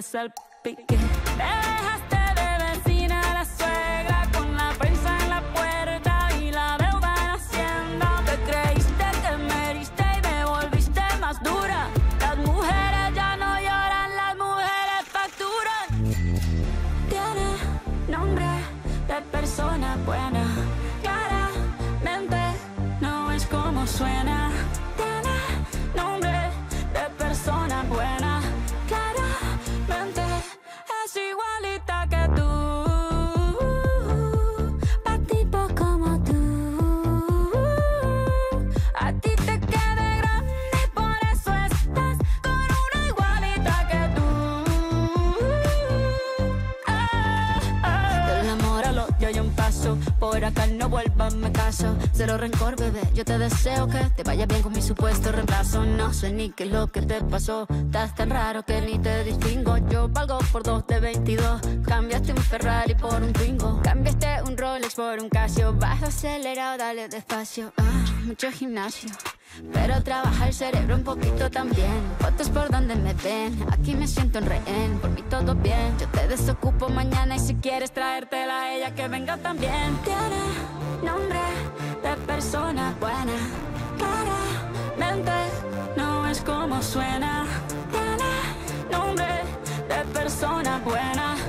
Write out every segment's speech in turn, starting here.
perdón que deseo que te vaya bien con mi supuesto reemplazo. No sé ni qué es lo que te pasó. Estás tan raro que ni te distingo. Yo valgo por dos de 22. Cambiaste un Ferrari por un Twingo. Cambiaste un Rolex por un Casio. Vas acelerado, dale despacio. Ah, mucho gimnasio. Pero trabaja el cerebro un poquito también. Fotos por donde me ven. Aquí me siento en rehén. Por mí todo bien. Yo te desocupo mañana y si quieres traértela a ella que venga también. Tiene nombre de persona buena. Claramente no es como suena. Tiene nombre de persona buena.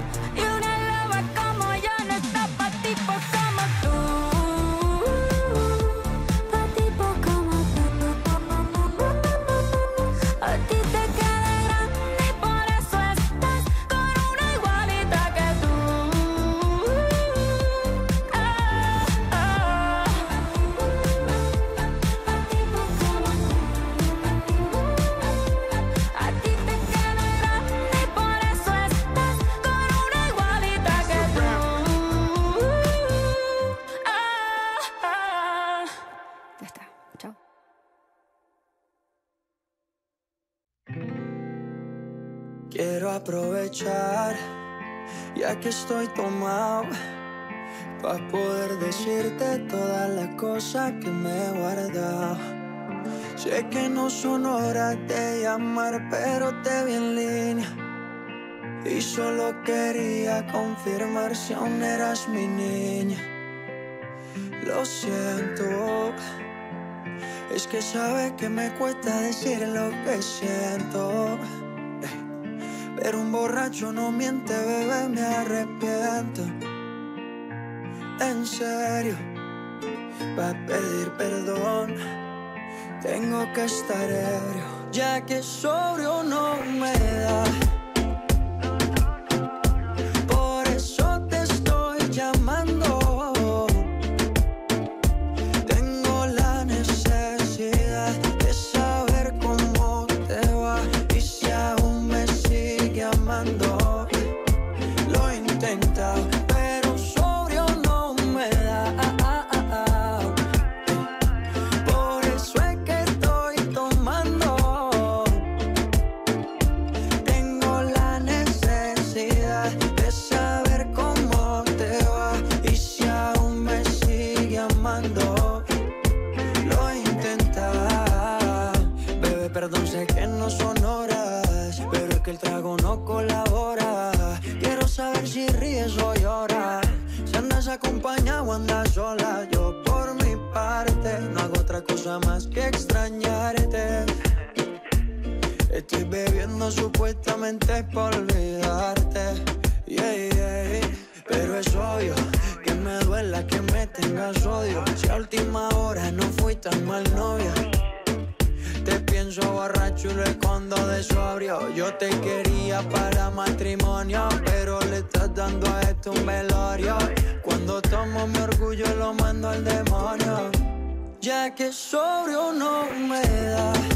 Quiero aprovechar, ya que estoy tomado, para poder decirte todas las cosas que me he guardado. Sé que no son horas de llamar, pero te vi en línea. Y solo quería confirmar si aún eras mi niña. Lo siento, es que sabes que me cuesta decir lo que siento. Pero un borracho no miente, bebé, me arrepiento. En serio, para pedir perdón, tengo que estar ebrio, ya que sobrio no me da. Estoy bebiendo supuestamente por olvidarte. Pero es obvio que me duela que me tengas odio. Si a última hora no fui tan mal novia. Te pienso borracho y lo escondo de sobrio. Yo te quería para matrimonio, pero le estás dando a esto un velorio. Cuando tomo mi orgullo lo mando al demonio. Ya que sobrio no me da.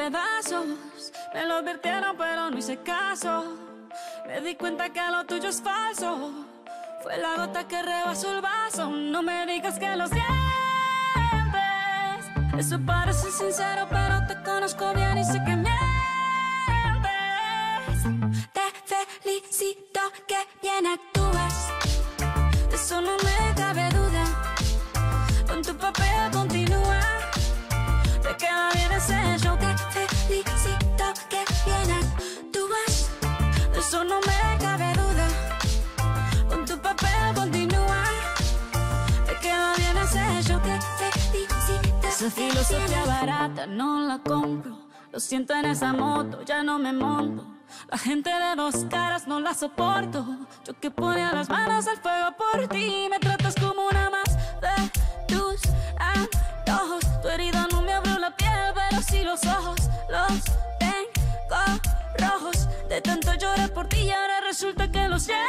Pedazos. Me lo advirtieron, pero no hice caso. Me di cuenta que lo tuyo es falso. Fue la gota que rebasó el vaso. No me digas que lo sientes. Eso parece sincero, pero te conozco bien y sé que mientes. Te felicito que bien actúas. De eso no me cabe duda. Con tu papel continúa. Te queda bien ese eso no me cabe duda Con tu papel continúa Te queda bien ese show Te felicito Esa filosofía barata no la compro Lo siento en esa moto, ya no me monto la gente de dos caras no la soporto. Yo que ponía las manos al fuego por ti. Me tratas como una más de tus antojos. Tu herida no me abrió la piel, pero sí los ojos. Los rojos. De tanto lloré por ti y ahora resulta que lo sientes.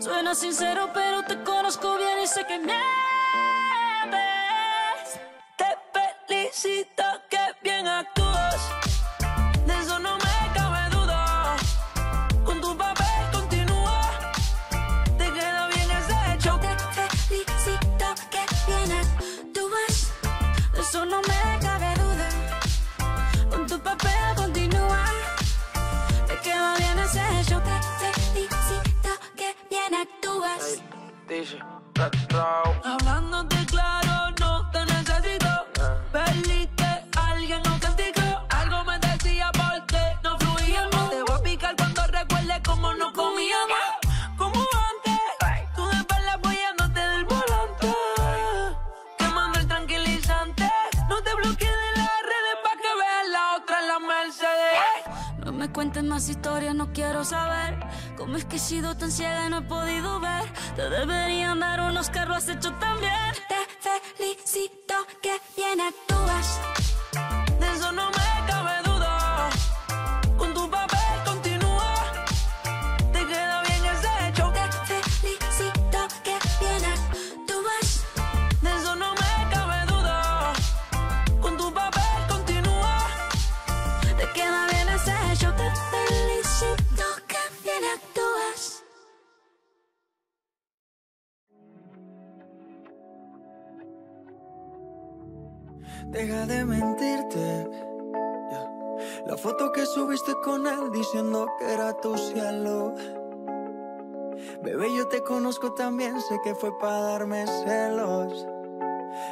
Suena sincero, pero te conozco bien y sé que mientes. Te felicito que bien actúas. Dice, Hablándote claro, no te necesito. Perdiste a alguien auténtico. Algo me decía porque no fluíamos. Te voy a picar cuando recuerde cómo no comíamos. Como antes, tú de espalda apoyándote del volante. Quemando el tranquilizante. No te bloquees de las redes para que veas la otra en la Mercedes. No me cuentes más historias, no quiero saber cómo es que he sido tan ciega y no he podido ver. Te deberían dar unos lo has hecho tan bien. Te felicito que bien actúas. Deja de mentirte. La foto que subiste con él diciendo que era tu cielo. Bebé, yo te conozco también, sé que fue para darme celos.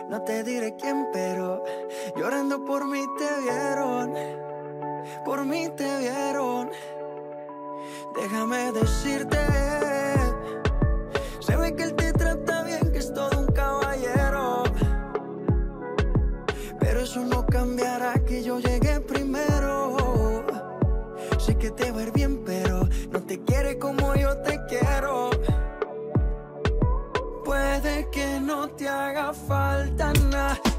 No te diré quién, pero llorando por mí te vieron. Por mí te vieron. Déjame decirte. hacerte ver bien, pero no te quiere como yo te quiero. Puede que no te haga falta nada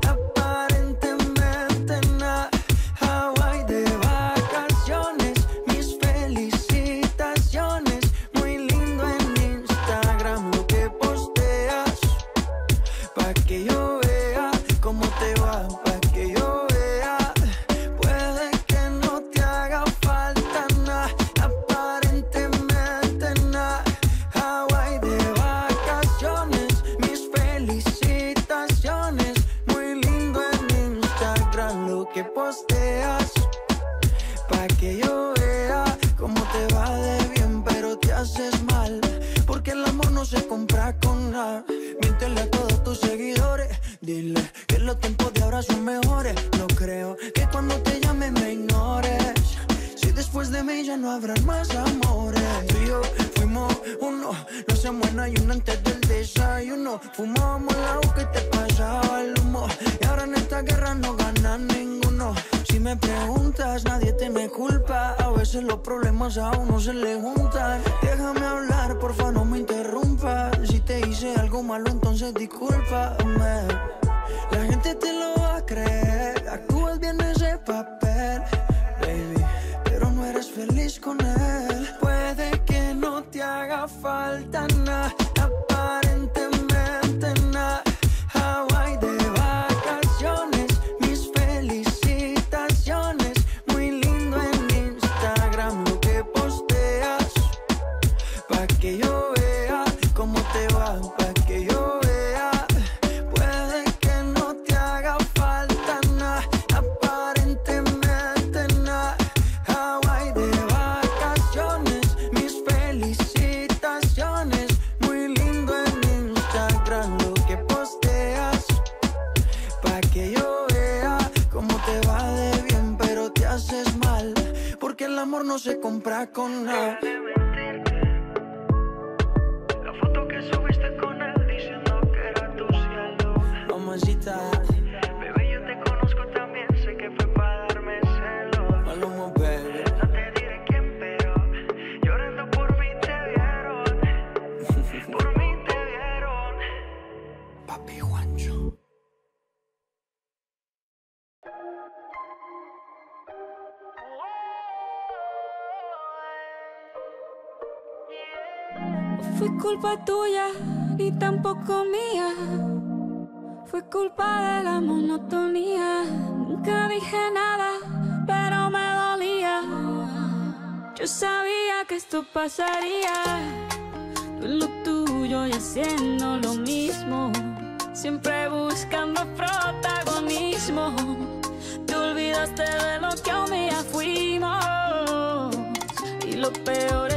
Fumábamos la boca y te pasaba el humo. Y ahora en esta guerra no ganan ninguno. Si me preguntas, nadie te me culpa. A veces los problemas a uno se le juntan. Déjame hablar, porfa, no me interrumpa. Si te hice algo malo, entonces discúlpame. La gente te lo Fue culpa tuya ni tampoco mía. Fue culpa de la monotonía. Nunca dije nada, pero me dolía. Yo sabía que esto pasaría. Tú lo tuyo y haciendo lo mismo. Siempre buscando protagonismo. Te olvidaste de lo que un día fuimos. Y lo peor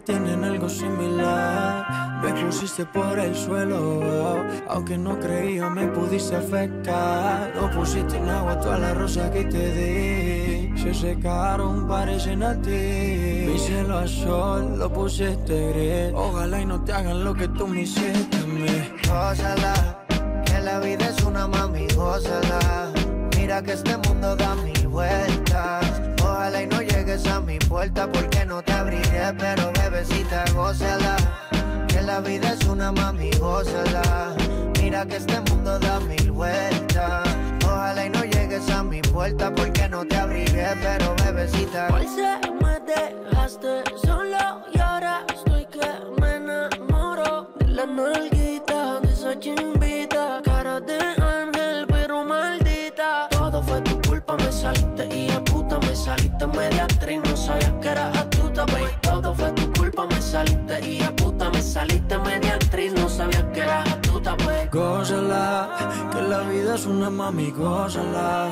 tienen algo similar. Me pusiste por el suelo, aunque no creía me pudiste afectar. No pusiste en agua todas las rosas que te di. Se secaron, parecen a ti. Mi cielo a sol lo pusiste gris. Ojalá y no te hagan lo que tú me hiciste a mí. Gózala, que la vida es una mami, gózala. Mira que este mundo da mil vueltas. Ojalá y no llegues a mi puerta porque no te abriré, pero Que la vida es una mami, gózala. Mira que este mundo da mil vueltas. Ojalá y no llegues a mi puerta porque no te abriré, pero bebecita. Hoy se me dejaste solo y ahora estoy que me enamoro de la nalguita, de esa chimbita, cara de ángel pero maldita. Todo fue tu culpa, me saliste y saliste media actriz, no sabía que eras astuta, baby. Todo fue tu culpa, me saliste y puta me saliste media actriz, no sabía que eras. Gózala, que la vida es una mami, gózala.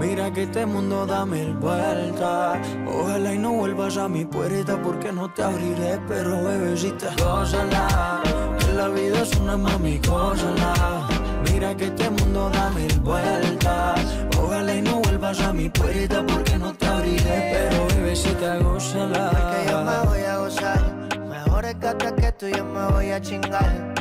Mira que este mundo da mil vueltas. Ojalá y no vuelvas a mi puerta porque no te abriré, pero bebecita, gózala. Que la vida es una mami, gózala. Mira que este mundo da mil vueltas. Ojalá y no vuelvas a mi puerta porque no te abriré, pero bebecita, gózala. que yo me voy a gozar. Mejor es que hasta que tú yo me voy a chingar.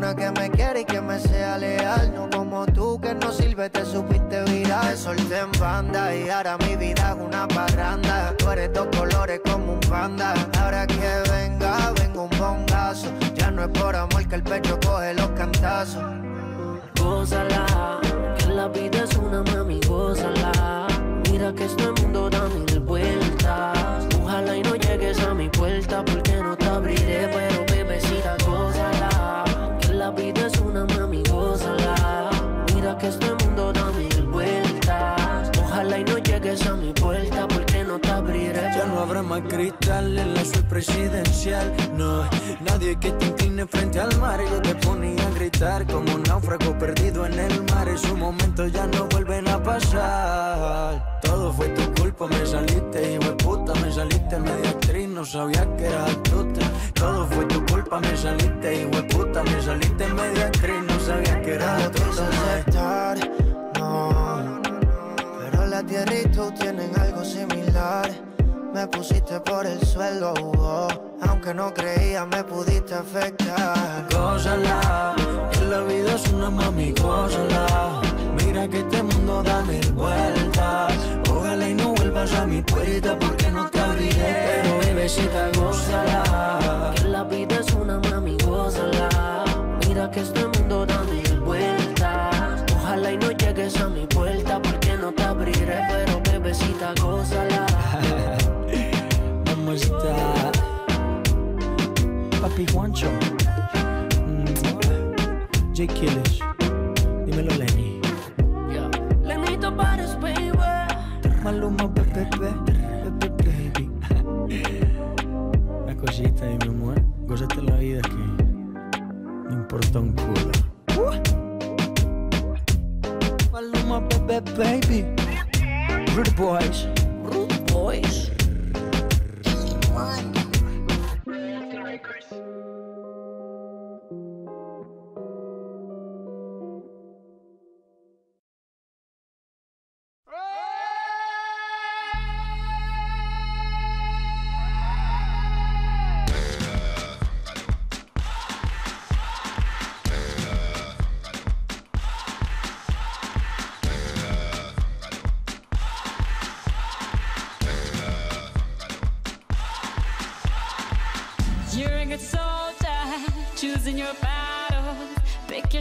Una que me quiere y que me sea leal. No como tú que no sirve, te supiste virar. Te solté en banda y ahora mi vida es una parranda. Tú eres dos colores como un panda. Ahora que venga, vengo un bongazo. Ya no es por amor que el pecho coge los cantazos. Gózala, que la vida es una mami, gózala. Mira que este mundo da mil vueltas. Ojalá y no llegues a mi puerta no habrá más cristal en la suite presidencial. No, nadie que te incline frente al mar. Yo te ponía a gritar como un náufrago perdido en el mar. Esos momentos ya no vuelven a pasar. Todo fue tu culpa, me saliste, hijo de puta. Me saliste media actriz, no sabía que eras astuta. Todo fue tu culpa, me saliste, hijo de puta. Me saliste media actriz, no sabía que eras No astuta. aceptar, no. Pero la tierra y tú tienen algo similar. Me pusiste por el suelo, oh. aunque no creía me pudiste afectar. Gózala, que la vida es una mami, gózala. Mira que este mundo da mil vueltas. Ojalá y no vuelvas a mi puerta porque no te abriré. Pero bebecita, gózala. Que la vida es una mami, gózala. Mira que este mundo da mil vueltas. Ojalá y no llegues a mi puerta porque no te abriré, pero bebecita, gózala. Mamacita. Papi Juancho. Mm. J. Killish. Dímelo, Lenny. Lenito Pares, baby. Maluma, bebé, baby. Una cosita ahí, mi amor. Gózate la vida que no importa un culo. Maluma, bebé, baby. Rude boys. Rude Boys. one.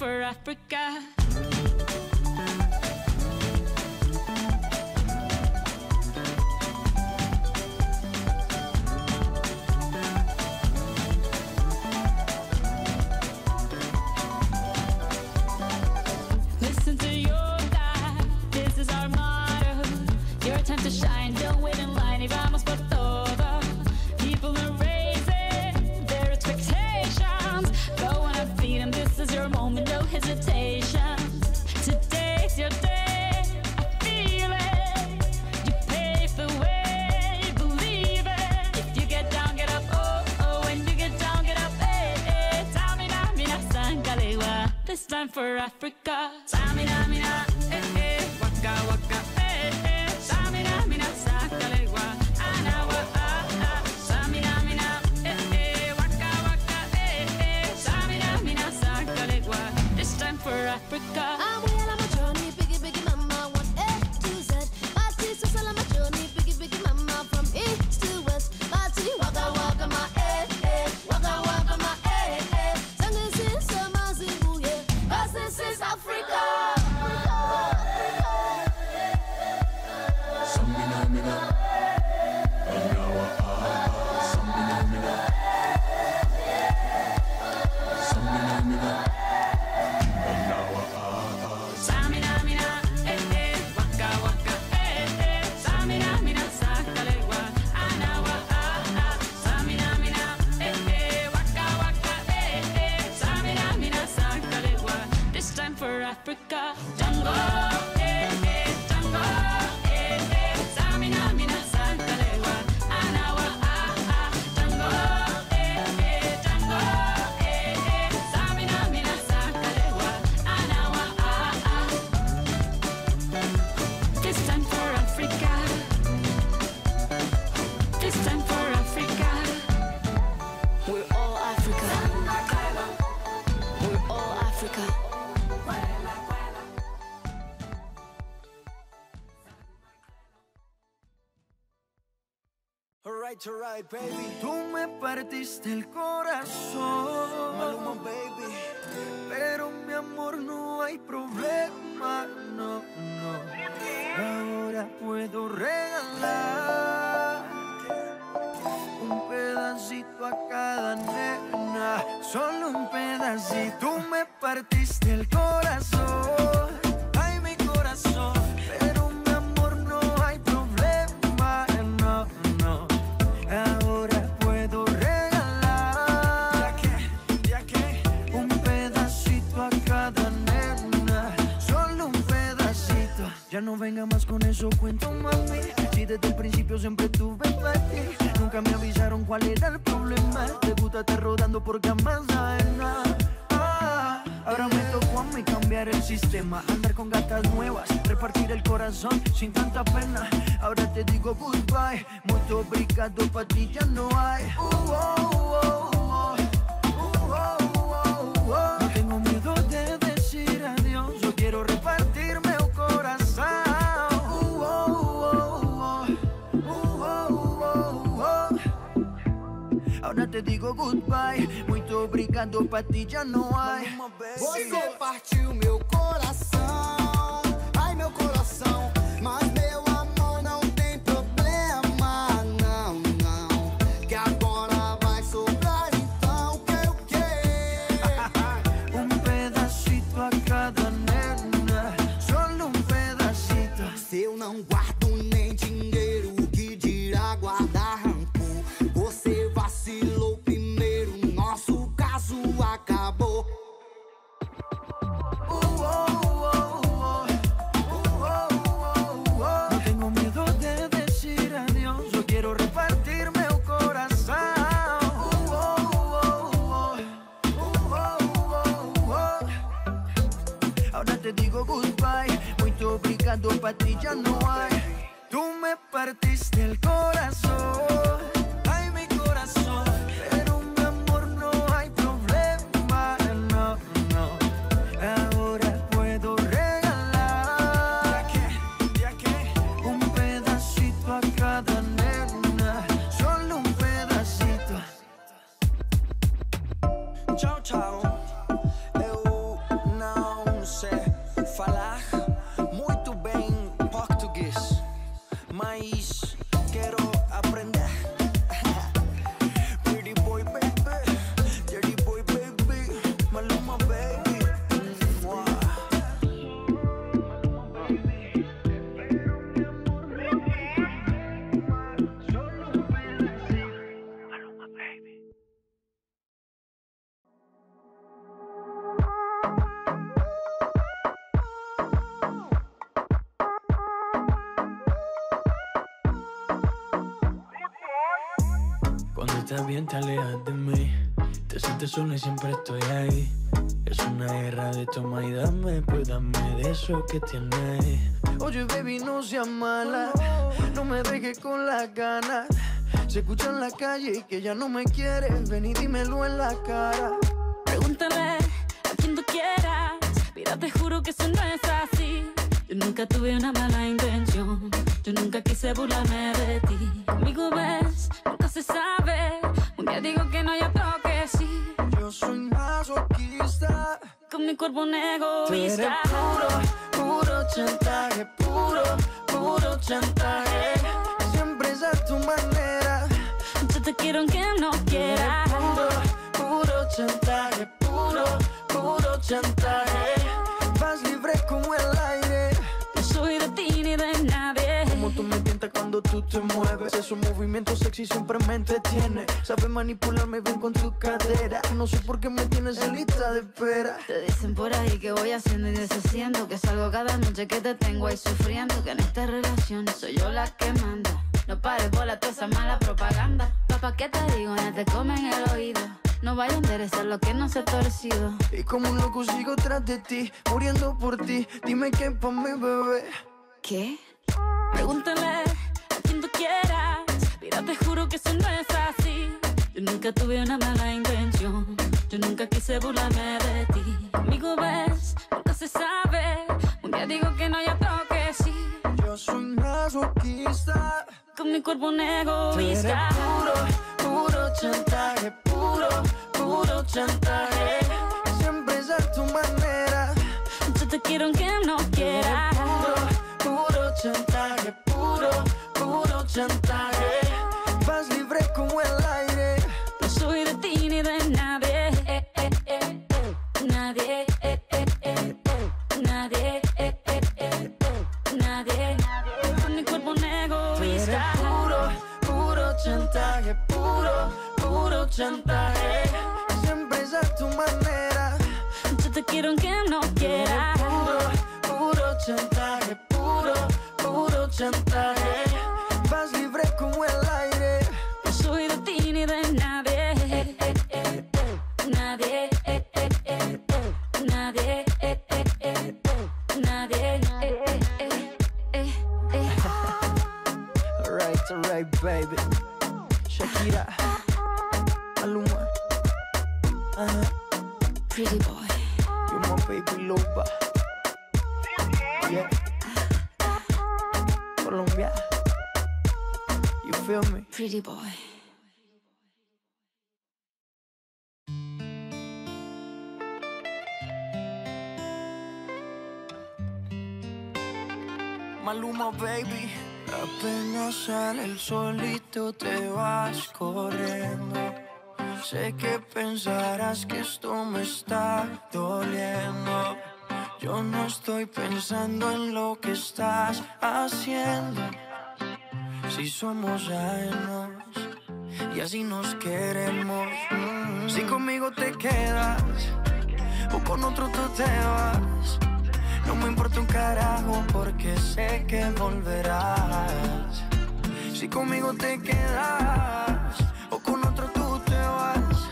for Africa. time for Africa. Tú me partiste el corazón, Maluma, baby. Pero mi amor no hay problema, no, no. Ahora puedo regalar un pedacito a cada nena, solo un pedacito. Tú me partiste el corazón. No venga más con eso, cuento mami. Si desde el principio siempre tuve ti Nunca me avisaron cuál era el problema. Te gusta estar rodando por camas. Ah, ahora me tocó a mí cambiar el sistema, andar con gatas nuevas, repartir el corazón sin tanta pena. Ahora te digo goodbye, mucho obrigado pa' ti ya no hay. Uh, oh, oh. oh. te digo goodbye. Muito obrigado, pra ti já não há. Você partiu meu coração. para ti ya no hay. Tú me partiste el corazón. también te alejas de mí. Te sientes sola y siempre estoy ahí. Es una guerra de toma y dame, pues dame de eso que tienes. Oye, baby, no seas mala. No me dejes con las ganas. Se escucha en la calle que ya no me quieres. Ven y dímelo en la cara. Pregúntale a quien tú quieras. Mira, te juro que eso no es así. Yo nunca tuve una mala intención. Yo nunca quise burlarme de ti. Conmigo ves, nunca se sabe. Digo que no, y otro que sí. Yo soy masoquista. Con mi cuerpo un eres egoísta. puro, puro chantaje, puro, puro chantaje. Siempre es a tu manera. Yo te quiero aunque no quieras. puro, puro chantaje, puro, puro chantaje. Vas libre como el aire. Cuando tú te mueves. Esos movimientos sexy siempre me entretiene. Sabes manipularme bien con tu cadera. No sé por qué me tienes en lista de espera. Te dicen por ahí que voy haciendo y deshaciendo Que salgo cada noche que te tengo ahí sufriendo Que en esta relación soy yo la que manda No pares bola toda esa mala propaganda Papá, ¿qué te digo? Ya te comen el oído No vaya a interesar lo que no se ha torcido Y como un loco sigo tras de ti, muriendo por ti. Dime qué pa' mi bebé. ¿Qué? Pregúntale a quien tú quieras. Mira, te juro que eso no es así Yo nunca tuve una mala intención. Yo nunca quise burlarme de ti. Conmigo ves, nunca se sabe. Un día digo que no, y otro que sí. Yo soy masoquista. Con mi cuerpo un egoísta. Puro, puro chantaje, puro, puro chantaje. Siempre es a tu manera. Yo te quiero aunque no quieras. puro, puro chantaje, puro, puro chantaje. Vas libre como el aire. No soy de ti ni de nadie eh, eh, eh, eh. Nadie eh, eh, eh, eh. Nadie. Nadie Con mi cuerpo un egoísta puro, puro chantaje, puro, puro chantaje. Siempre es a tu manera. Yo te quiero aunque no quieras Puro, puro chantaje, chantaje. Vas libre como el aire. No soy de ti ni de nadie eh, eh, eh, eh. Nadie eh, eh, eh, eh. Nadie eh, eh, eh, eh. Nadie eh, eh, eh, eh, eh. Alright, alright, baby. Shakira, Maluma, uh, Pretty feel me? Pretty boy Maluma, baby. Apenas sale el solito te vas corriendo. Sé que pensarás que esto me está doliendo. Yo no estoy pensando en lo que estás haciendo. Si somos ajenos y así nos queremos. Mm. Si conmigo te quedas o con otro tú te vas. No me importa un carajo porque sé que volverás. Si conmigo te quedas o con otro tú te vas.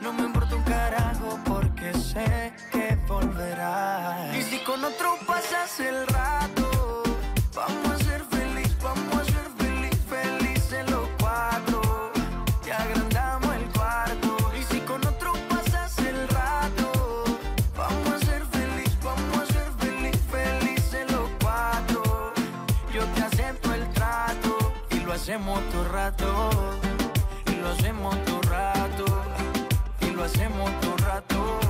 No me importa un carajo porque sé que volverás. Y si con otro pasas el rato, hacemos todo rato. Y lo hacemos todo rato. Y lo hacemos todo rato.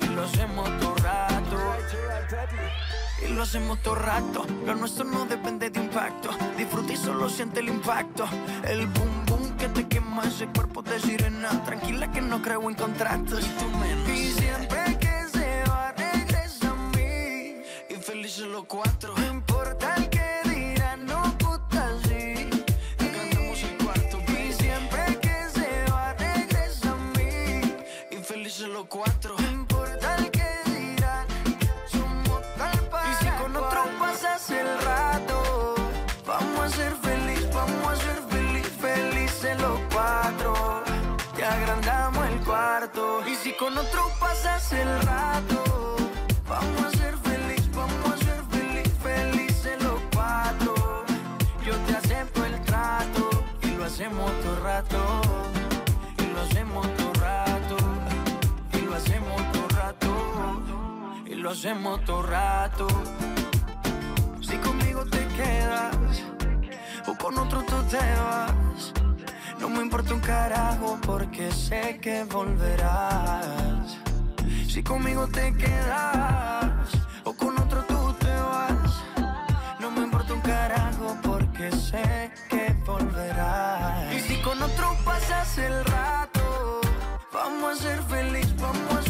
Y lo hacemos todo rato. Y lo hacemos todo rato. Lo nuestro no depende de impacto. Disfruta y solo siente el impacto. El boom boom que te quema ese cuerpo de sirena. Tranquila que no creo en contratos. Y siempre que se va, regresa a mí. Y felices los cuatro. Con otro pasas el rato, vamos a ser feliz, vamos a ser feliz, felices los cuatro. Yo te acepto el trato y lo hacemos todo rato. Y lo hacemos todo rato. Y lo hacemos todo rato. Y lo hacemos todo rato. Si conmigo te quedas o con otro tú te vas. No me importa un carajo porque sé que volverás. Si conmigo te quedas o con otro tú te vas. No me importa un carajo porque sé que volverás. Y si con otro pasas el rato, vamos a ser feliz, vamos a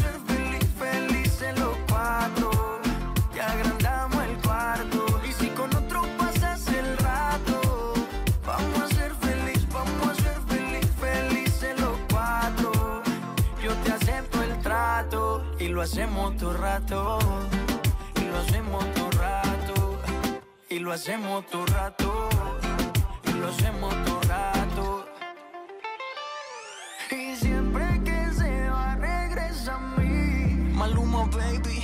lo hacemos todo rato. Y lo hacemos todo rato. Y lo hacemos todo rato. Y lo hacemos todo rato. Y siempre que se va regresa a mí Maluma baby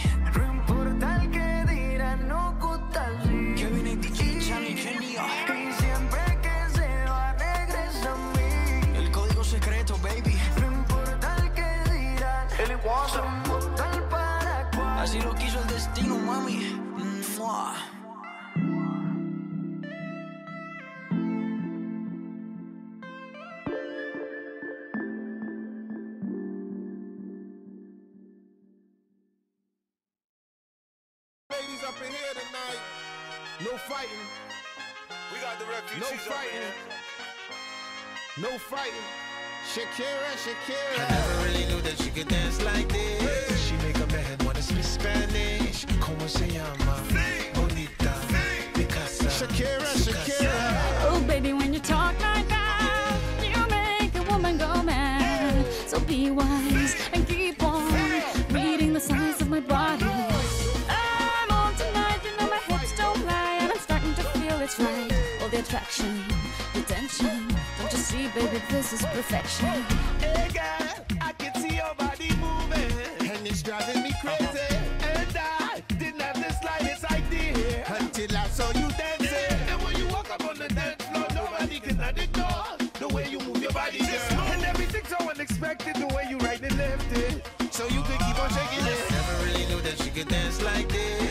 fighting. No fighting. Shakira, Shakira. I never really knew that she could dance like this. She make a man wanna speak Spanish. Como se llama? Bonita. Picasa. Shakira, Shakira. Baby, this is perfection. Hey girl, I can see your body moving, and it's driving me crazy. And I didn't have the slightest idea until I saw you dancing. And when you walk up on the dance floor, nobody can ignore the way you move your body, girl. And everything's so unexpected, the way you right and left it. So you can keep on shaking it. Never really knew that she could dance like this.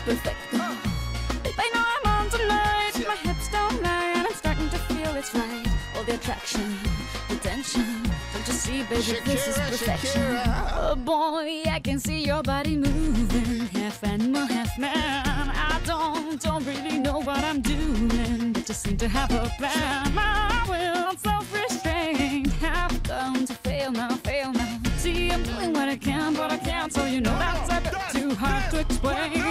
Baby, I see it's perfect. I know I'm on tonight, my hips don't lie, and I'm starting to feel it's right. All the attraction, the tension. Don't you see, baby, this is perfection. Shakira. Oh boy, I can see your body moving, half animal, half man. I don't, don't really know what I'm doing, but just seem to have a plan. My will, self-restraint, have come to fail now, fail now. See, I'm doing what I can, but I can't, so you know that's a bit too hard to explain.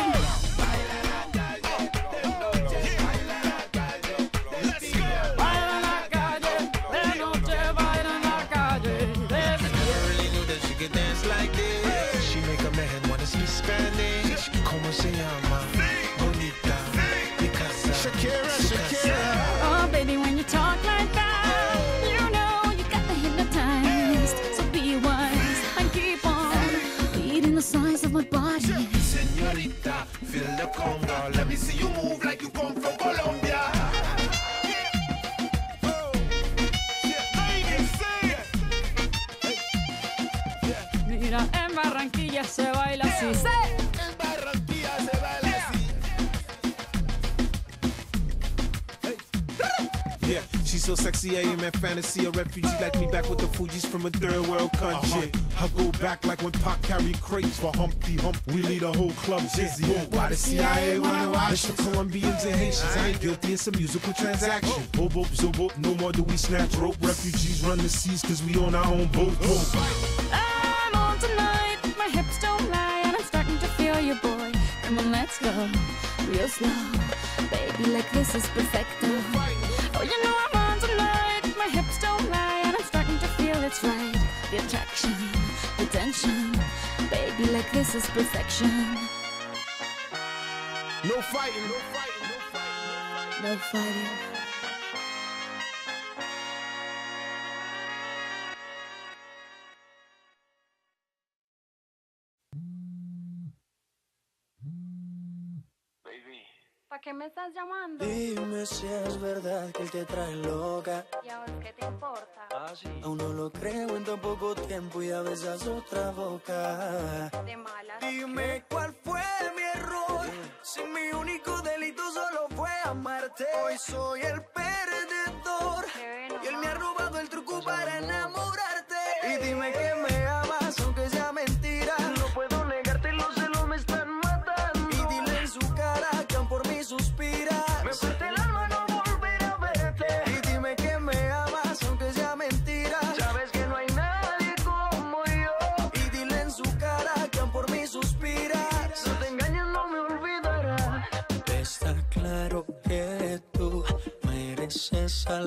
Me see you move like you come from Colombia. Yeah, ladies, say it. Mira, en Barranquilla se baila así. En Barranquilla se baila así. Yeah, she's so sexy, I am in fantasy. A refugee like me back with the Fuji's from a third world country. I go back like when Pop carried crates for Humpty Hump. We lead a whole club dizzy. Why the CIA wanna watch the Colombians and Haitians? I ain't guilty, it's a musical transaction. Oh. Bobo, zobo, no more do we snatch rope. Refugees run the seas cause we on our own boat. I'm on tonight, my hips don't lie, and I'm starting to feel you, boy. Come on, let's go. real slow. Baby, like this is perfect. Oh, you know I'm feel it's right. The attraction, the tension. Baby, like this is perfection. No fighting, no fighting, no fighting. No fighting. ¿Para qué me estás llamando? Dime si es verdad que él te trae loca. ¿Y a vos qué te importa? Aún no lo creo en tan poco tiempo y a besas otra boca. De malas. Dime cuál fue mi error. Si mi único delito solo fue amarte. Hoy soy el perdedor. Y él me ha robado el truco para enamorarte.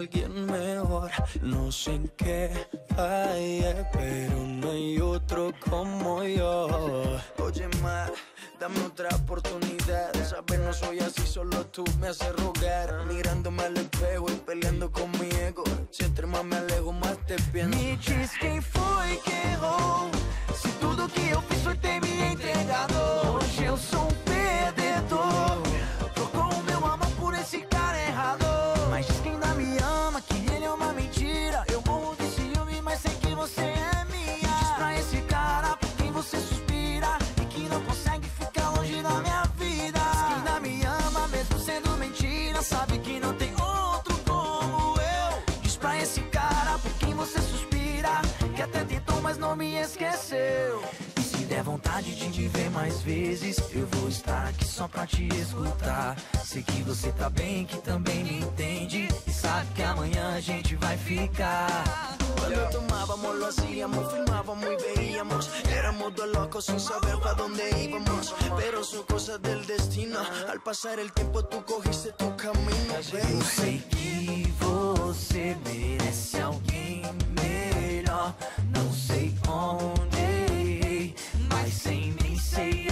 Alguien mejor. No sé en qué falle, pero no hay otro como yo. Oye, ma, dame otra oportunidad. Sabes, no soy así, solo tú me haces rogar. Mirándome al espejo y peleando con mi ego. Si entre más me alejo, más te pienso. Me diz quem foi que errou. Se tudo que eu fiz foi ter me entregado. Hoje eu sou esqueceu. Vontade de te ver mais vezes, eu vou estar aqui só pra te escutar. Sei que você tá bem, que também me entende. E sabe que amanhã a gente vai ficar. Cuando tomábamos lo hacíamos, filmábamos y veíamos. Éramos dos locos sin saber para dónde íbamos. Pero son cosas del destino. Al pasar el tiempo tú cogiste tu camino, Eu sei que você merece alguém melhor. Não sei onde, I see me see.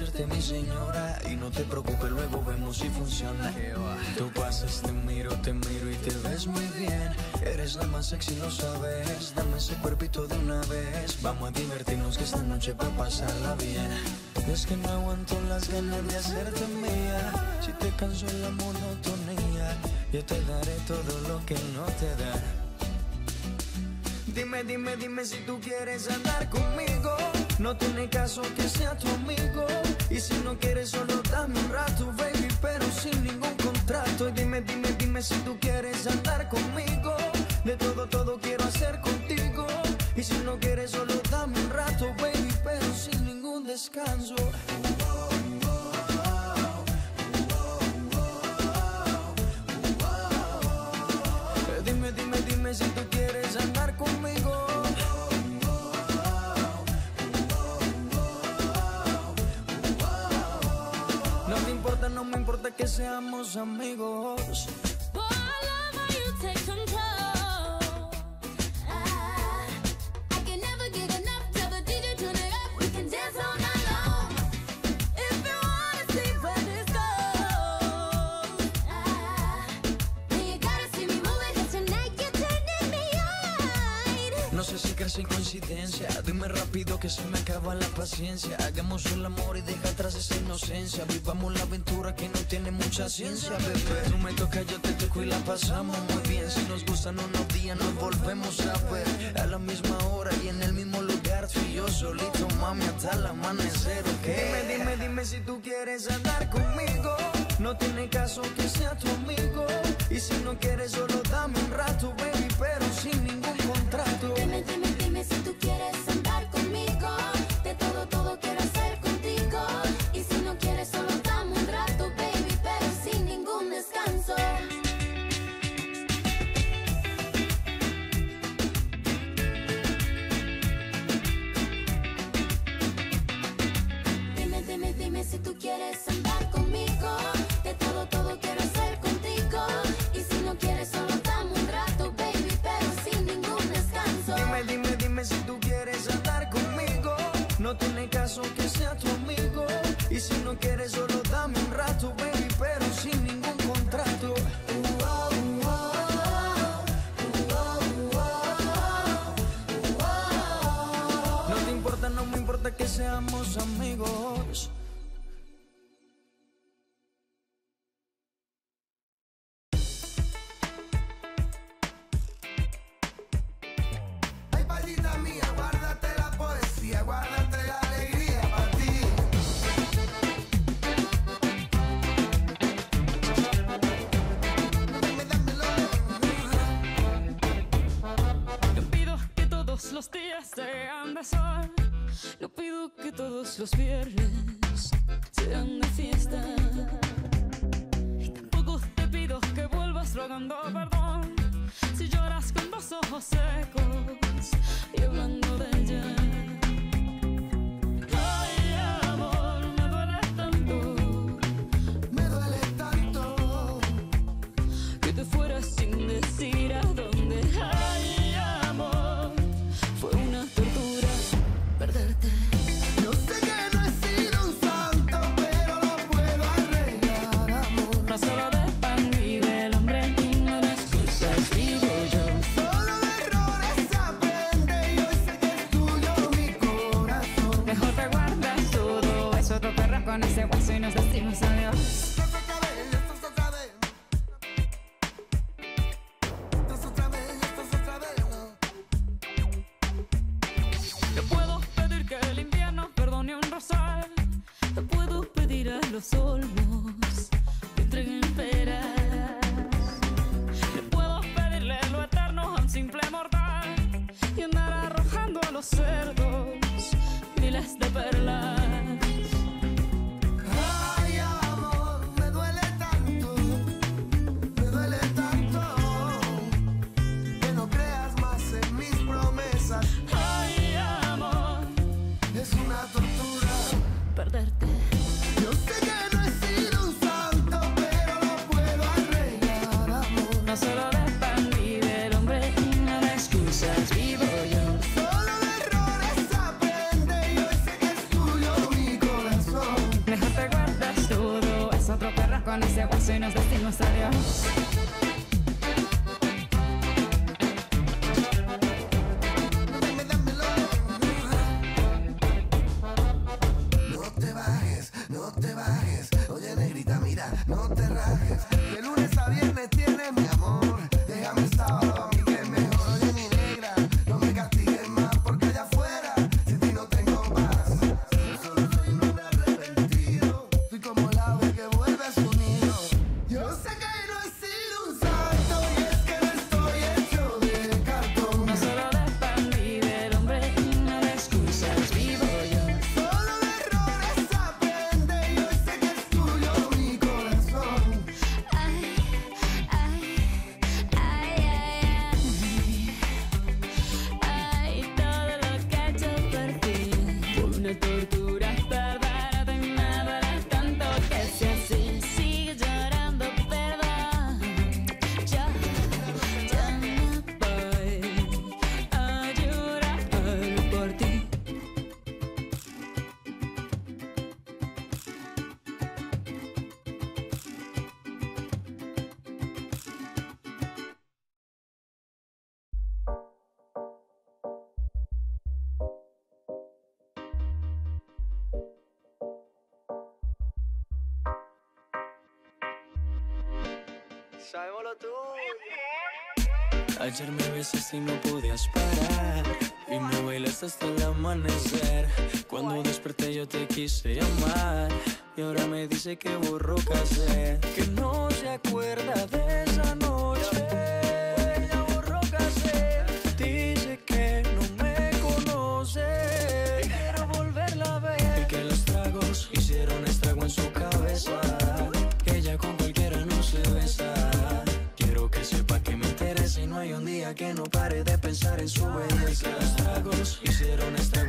Mi señora y no te preocupes, luego vemos si funciona. Tú pasas, te miro, te miro y te ves muy bien. Eres la más sexy, lo sabes. Dame ese cuerpito de una vez. Vamos a divertirnos que esta noche va a pasarla bien. Es que no aguanto las ganas de hacerte mía. Si te canso la monotonía, yo te daré todo lo que no te da. Dime, dime, dime si tú quieres andar conmigo. No tiene caso que sea tu amigo. Y si no quieres, solo dame un rato, baby, pero sin ningún contrato. Y dime, dime, dime si tú quieres andar conmigo. De todo, todo quiero hacer contigo. Y si no quieres, solo dame un rato, baby, pero sin ningún descanso. Importa que seamos amigos. Dime rápido que se me acaba la paciencia. Hagamos el amor y deja atrás esa inocencia. Vivamos la aventura que no tiene mucha ciencia, bebé. Tú me tocas, yo te toco y la pasamos muy bien. Si nos gustan unos días, nos volvemos a ver. A la misma hora y en el mismo lugar. Tú y yo solito, mami, hasta el amanecer, ¿ok? Dime, dime, dime si tú quieres andar conmigo. No tiene caso que sea tu amigo. Y si no quieres, solo dame un rato, baby, pero sin ningún contrato. Dime, dime, si tú quieres andar conmigo. De todo, todo quiero hacer contigo. Y si no quieres, solo dame un rato, baby, pero sin ningún descanso. Dime, dime, dime si tú quieres caso sea tu amigo. Y si no quieres, solo dame un rato, baby, pero sin ningún contrato. No te importa, no me importa que seamos amigos. con ese hueso y nos vestimos a Dios. y no podías parar. Y me bailaste hasta el amanecer. Cuando desperté yo te quise llamar. Y ahora me dice que borró cassette. Que no se acuerda de esa noche pare de pensar en su belleza. Los tragos hicieron esta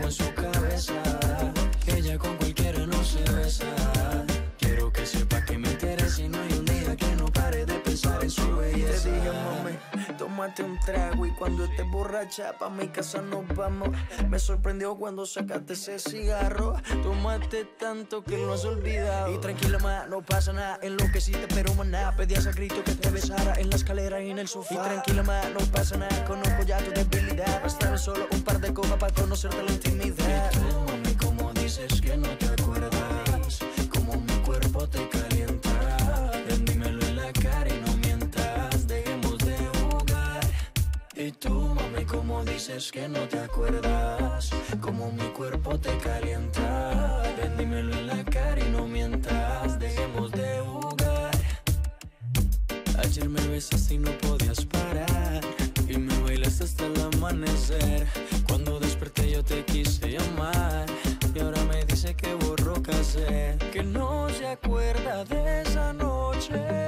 tómate un trago y cuando estés borracha pa' mi casa nos vamos. Me sorprendió cuando sacaste ese cigarro, tomaste tanto que lo has olvidado. Y tranquila más, no pasa nada, en lo que sí te pero maná, pedías a grito que te besara en la escalera y en el sofá. Y tranquila más, no pasa nada, conozco ya tu debilidad, bastaron solo un par de copas para conocerte la intimidad. Y tú, mami, como dices que no te acuerdas, como mi cuerpo te cae Como dices que no te acuerdas, como mi cuerpo te calienta. Vendímelo en la cara y no mientas, dejemos de jugar. Ayer me besas y no podías parar, y me bailas hasta el amanecer. Cuando desperté yo te quise llamar, y ahora me dice que borró casé, que no se acuerda de esa noche.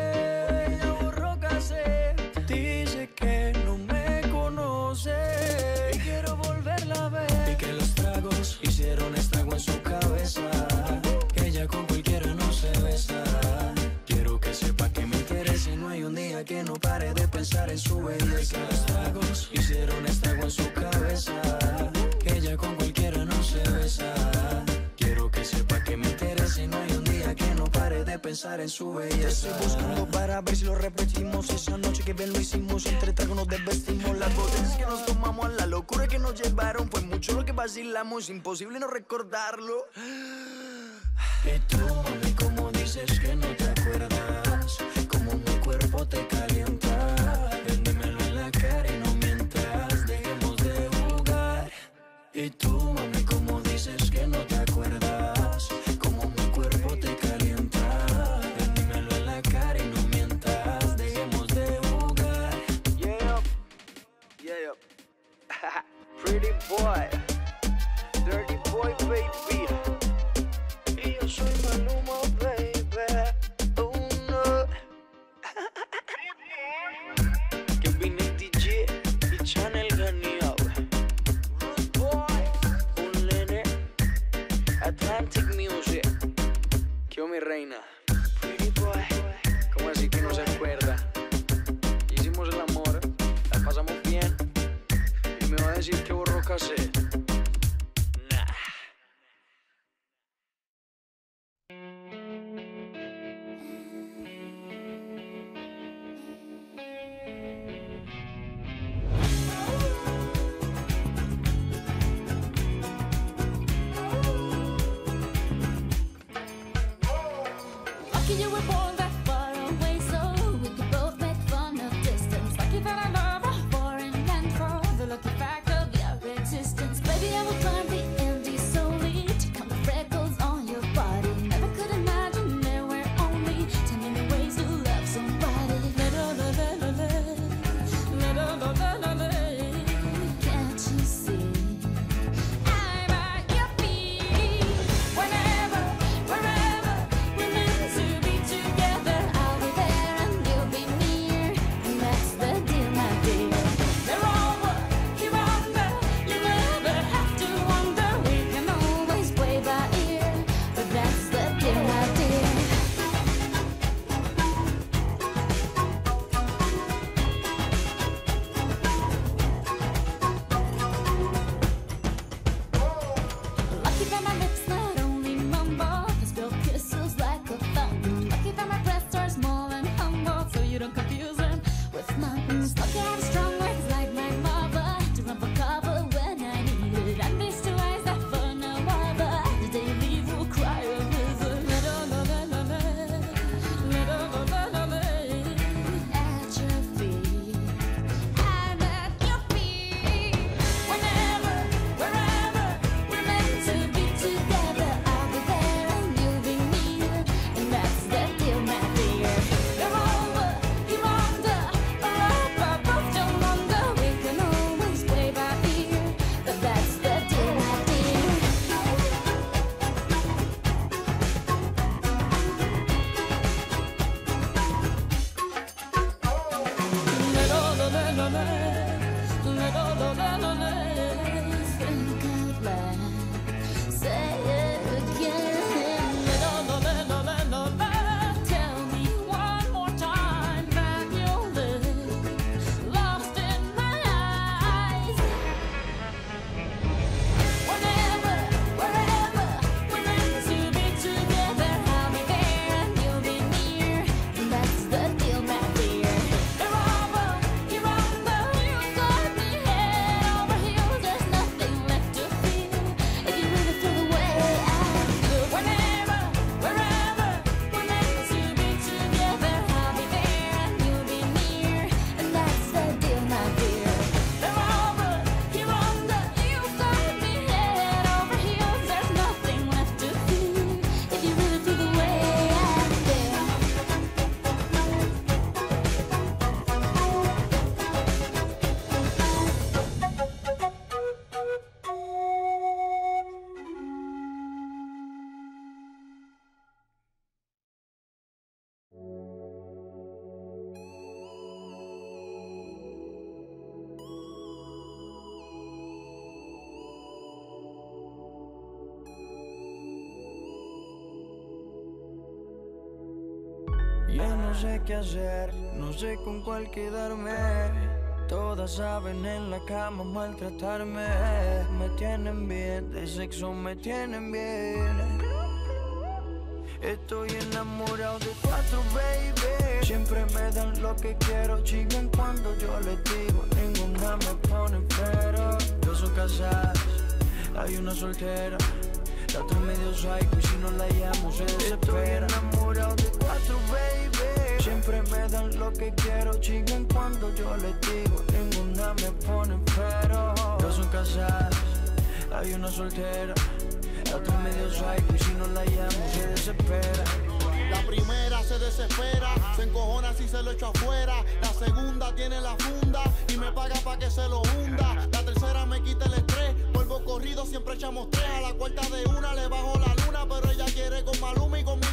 pusieron esta agua en su cabeza. Que ella con cualquiera no se besa. Quiero que sepa que me interesa y no hay un día que no pare de pensar en su belleza. Estoy buscando para ver si lo repetimos. Esa noche que bien lo hicimos, entre tragos nos desvestimos. Las botellas que nos tomamos, la locura que nos llevaron. Fue mucho lo que vacilamos, imposible no recordarlo. Y tú, mami, como dices que no te sé qué hacer, no sé con cuál quedarme. Todas saben en la cama maltratarme. Me tienen bien, de sexo me tienen bien. Estoy enamorado de cuatro, baby. Siempre me dan lo que quiero, chigan cuando yo les digo. Ninguna me pone pero. Dos son casadas, hay una soltera. La otra medio psycho y si no la llamo se desespera. Estoy Siempre me dan lo que quiero, chigan cuando yo les digo. Ninguna me pone pero. Dos son casadas, hay una soltera. La otra medio psycho y si no la llamo se desespera. La primera se desespera, se encojona si se lo echo afuera. La segunda tiene la funda y me paga pa' que se lo hunda. La tercera me quita el estrés, vuelvo corrido, siempre echamos tres. A la cuarta de una le bajo la luna, pero ella quiere con Maluma y conmigo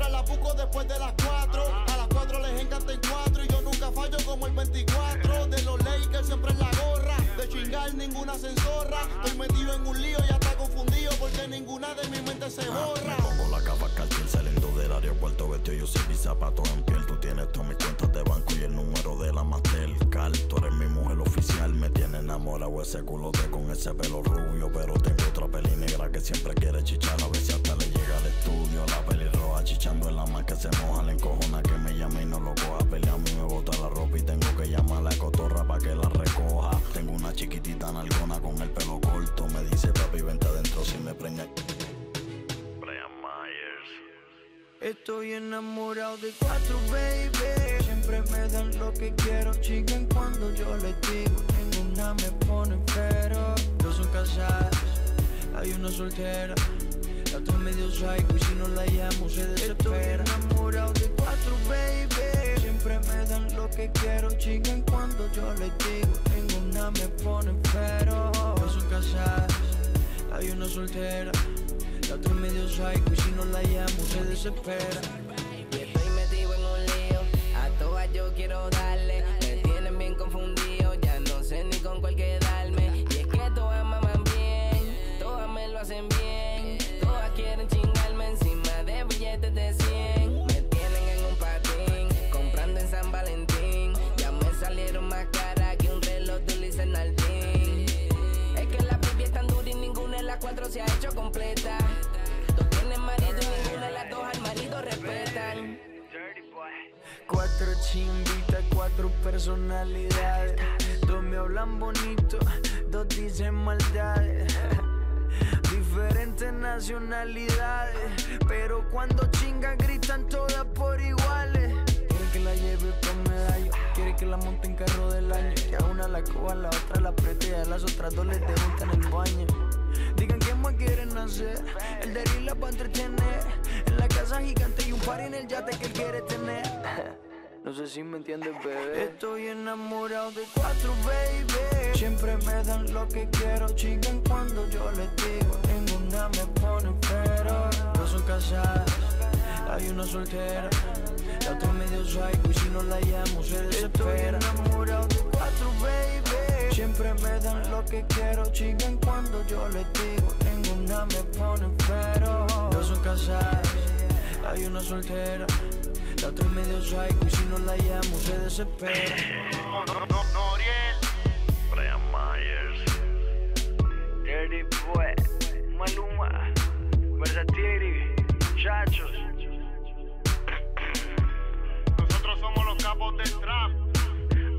siempre la busco después de las cuatro. A las cuatro les encanta el cuatro y yo nunca fallo como el 24. De los Lakers siempre en la gorra, de chingar ninguna censorra. Estoy metido en un lío y hasta confundido porque ninguna de mi mente se borra. Pongo la capa cartel saliendo del aeropuerto vestido yo sé mis zapatos en piel Tú tienes todas mis cuentas de banco y el número de la Mastercard Tú eres mi mujer oficial, me tiene enamorado ese culote con ese pelo rubio Pero tengo otra peli negra que siempre quiere chichar A ver si hasta le llega al estudio La pelirroja chichando en la más que se moja La encojona que me llama y no lo coja Pelea a mí me bota la ropa y tengo que llamar a la cotorra pa' que la recoja Tengo una chiquitita nalgona con el pelo corto Me dice papi vente adentro si me preña Brian Myers Estoy enamorado de cuatro, baby. Siempre me dan lo que quiero, chigan cuando yo les digo. Ninguna me pone pero. Dos son casadas, hay una soltera. La otra medio psycho y si no la llamo se desespera. Estoy enamorado de cuatro, baby. Siempre me dan lo que quiero, chigan cuando yo les digo. Ninguna me pone pero. Dos son casadas, hay una soltera. La otra medio psycho y si no la llamo se desespera. Y estoy metido en un lío, a todas yo quiero darle. Me tienen bien confundido, Cuatro chimbitas, cuatro personalidades. Dos me hablan bonito, dos dicen maldades. Diferentes nacionalidades, pero cuando chingan gritan todas por iguales. Quiere que la lleve con medallo, quiere que la monte en carro del año. Que a una la coja, a la otra la apriete y a las otras dos les debuta en el baño. Quieren hacer, el de la para entretener. En la casa gigante y un par en el yate que él quiere tener. No sé si me entiendes, bebé. Estoy enamorado de cuatro, baby. Siempre me dan lo que quiero, chigan cuando yo les digo. Ninguna me pone pero. Dos son casadas, hay una soltera. La otra medio psycho y si no la llamo se desespera. Estoy enamorado de cuatro, baby. Siempre me dan lo que quiero, chigan cuando yo les digo. Ninguna me pone pero. Dos son casadas, hay una soltera. La otra es medio psycho y si no la llamo se desespera. Brian Myers Dirty Boy, Maluma, Versatiri, muchachos. Nosotros somos los capos del trap.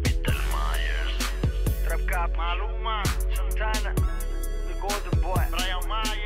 Peter Myers Trap Cap, Maluma, Santana, The Golden Boy, Brian Myers,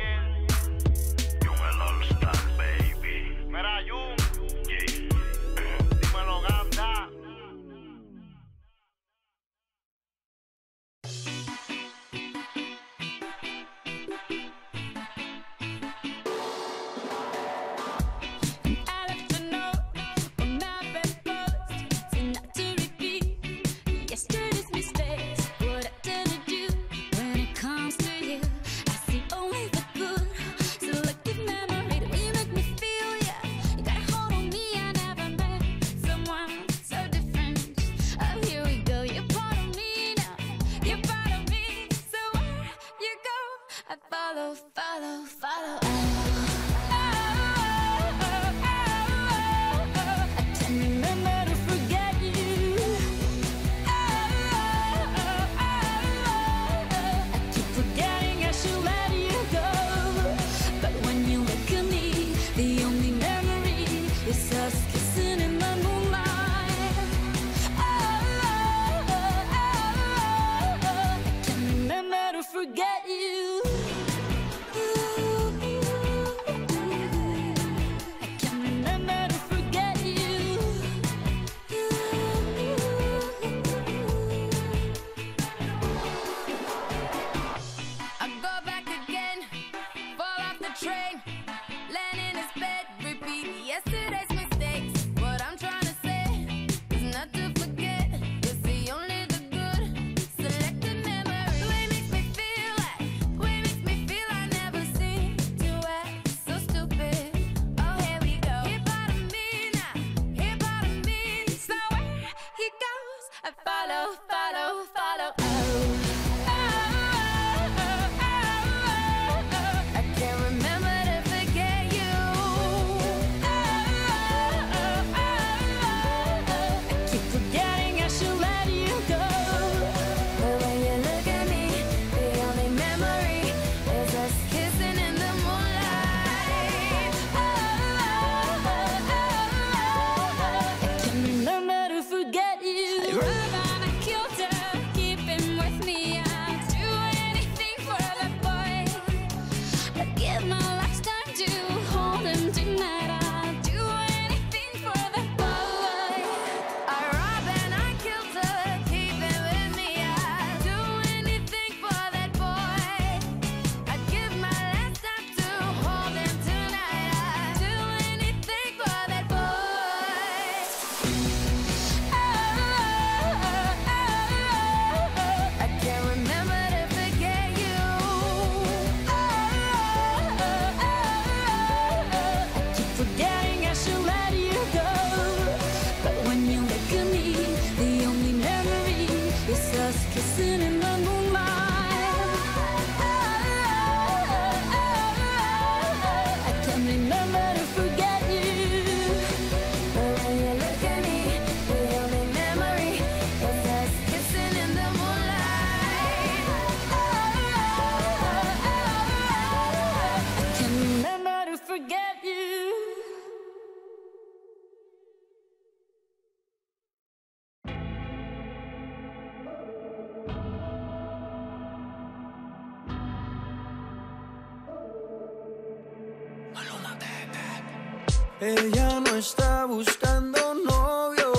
Ella no está buscando novio.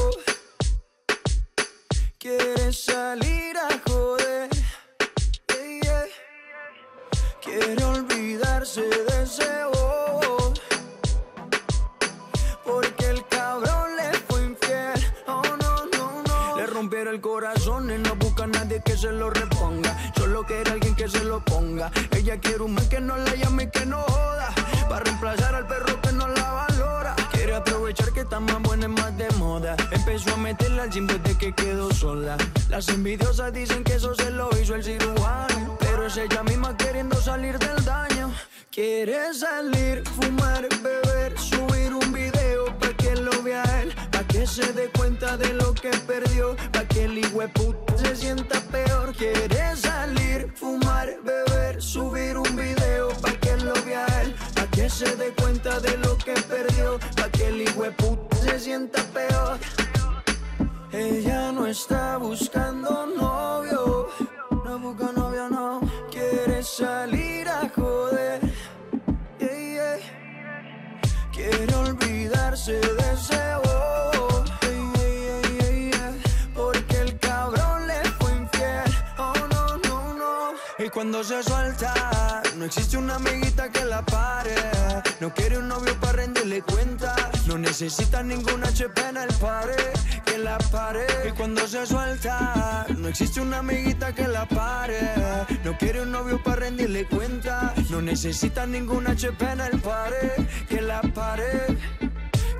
Quiere salir a joder. Yeah. Quiere olvidarse de ese bobo. Porque el cabrón le fue infiel. Oh no, no, no. Le rompieron el corazón y no busca a nadie que se lo reponga. Solo quiere alguien que se lo ponga. Ella quiere un man que no la Al gym desde que quedó sola. Las envidiosas dicen que eso se lo hizo el cirujano. Pero es ella misma queriendo salir del daño. Quiere salir, fumar, beber, subir un video pa' que lo vea él, pa' que se dé cuenta de lo que perdió, pa' que el hijueput se sienta peor. Quiere salir, fumar, beber, subir un video pa' que lo vea él, pa' que se dé cuenta de lo que perdió, pa' que el hijueput se sienta peor. Ella no está buscando novio, no busca novio, no. Quiere salir a joder, yeah, yeah. Quiere olvidarse de ese bobo. Porque el cabrón le fue infiel, oh no, no, no. Y cuando se suelta, no existe una amiguita que la pare. No quiere un novio para rendirle cuenta. No necesita ningún HP en el pared que la pare. Y cuando se suelta, no existe una amiguita que la pare. No quiere un novio para rendirle cuenta. No necesita ningún HP en el pared que la pare.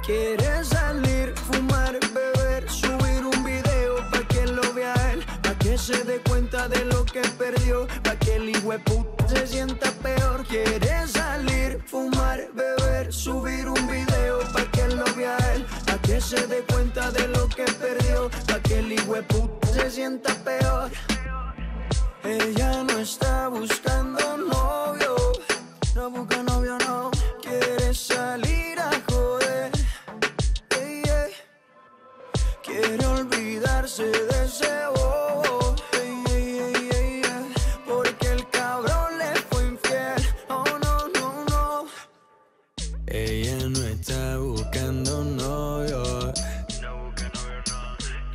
Quiere salir, fumar, beber, subir un video pa' que lo vea él, pa' que se dé cuenta de lo que perdió, pa' que el hijueput se sienta peor. Quiere salir, fumar, beber, subir un video a él, pa' que se dé cuenta de lo que perdió, pa' que el puta se sienta peor. Ella no está buscando novio, no busca novio, no, quiere salir a joder. Quiere olvidarse de ese boy.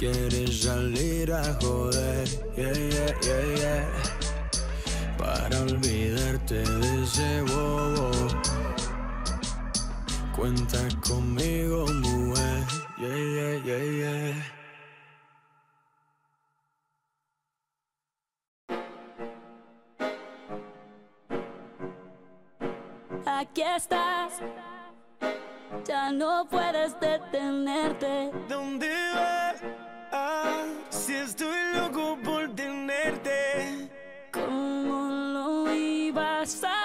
Quieres salir a joder, yeah, yeah, yeah, yeah. Para olvidarte de ese bobo. Cuenta conmigo, mujer, yeah, yeah, yeah, yeah. aquí estás. Ya no puedes detenerte. ¿Dónde vas? Ah, si estoy loco por tenerte. ¿Cómo lo ibas a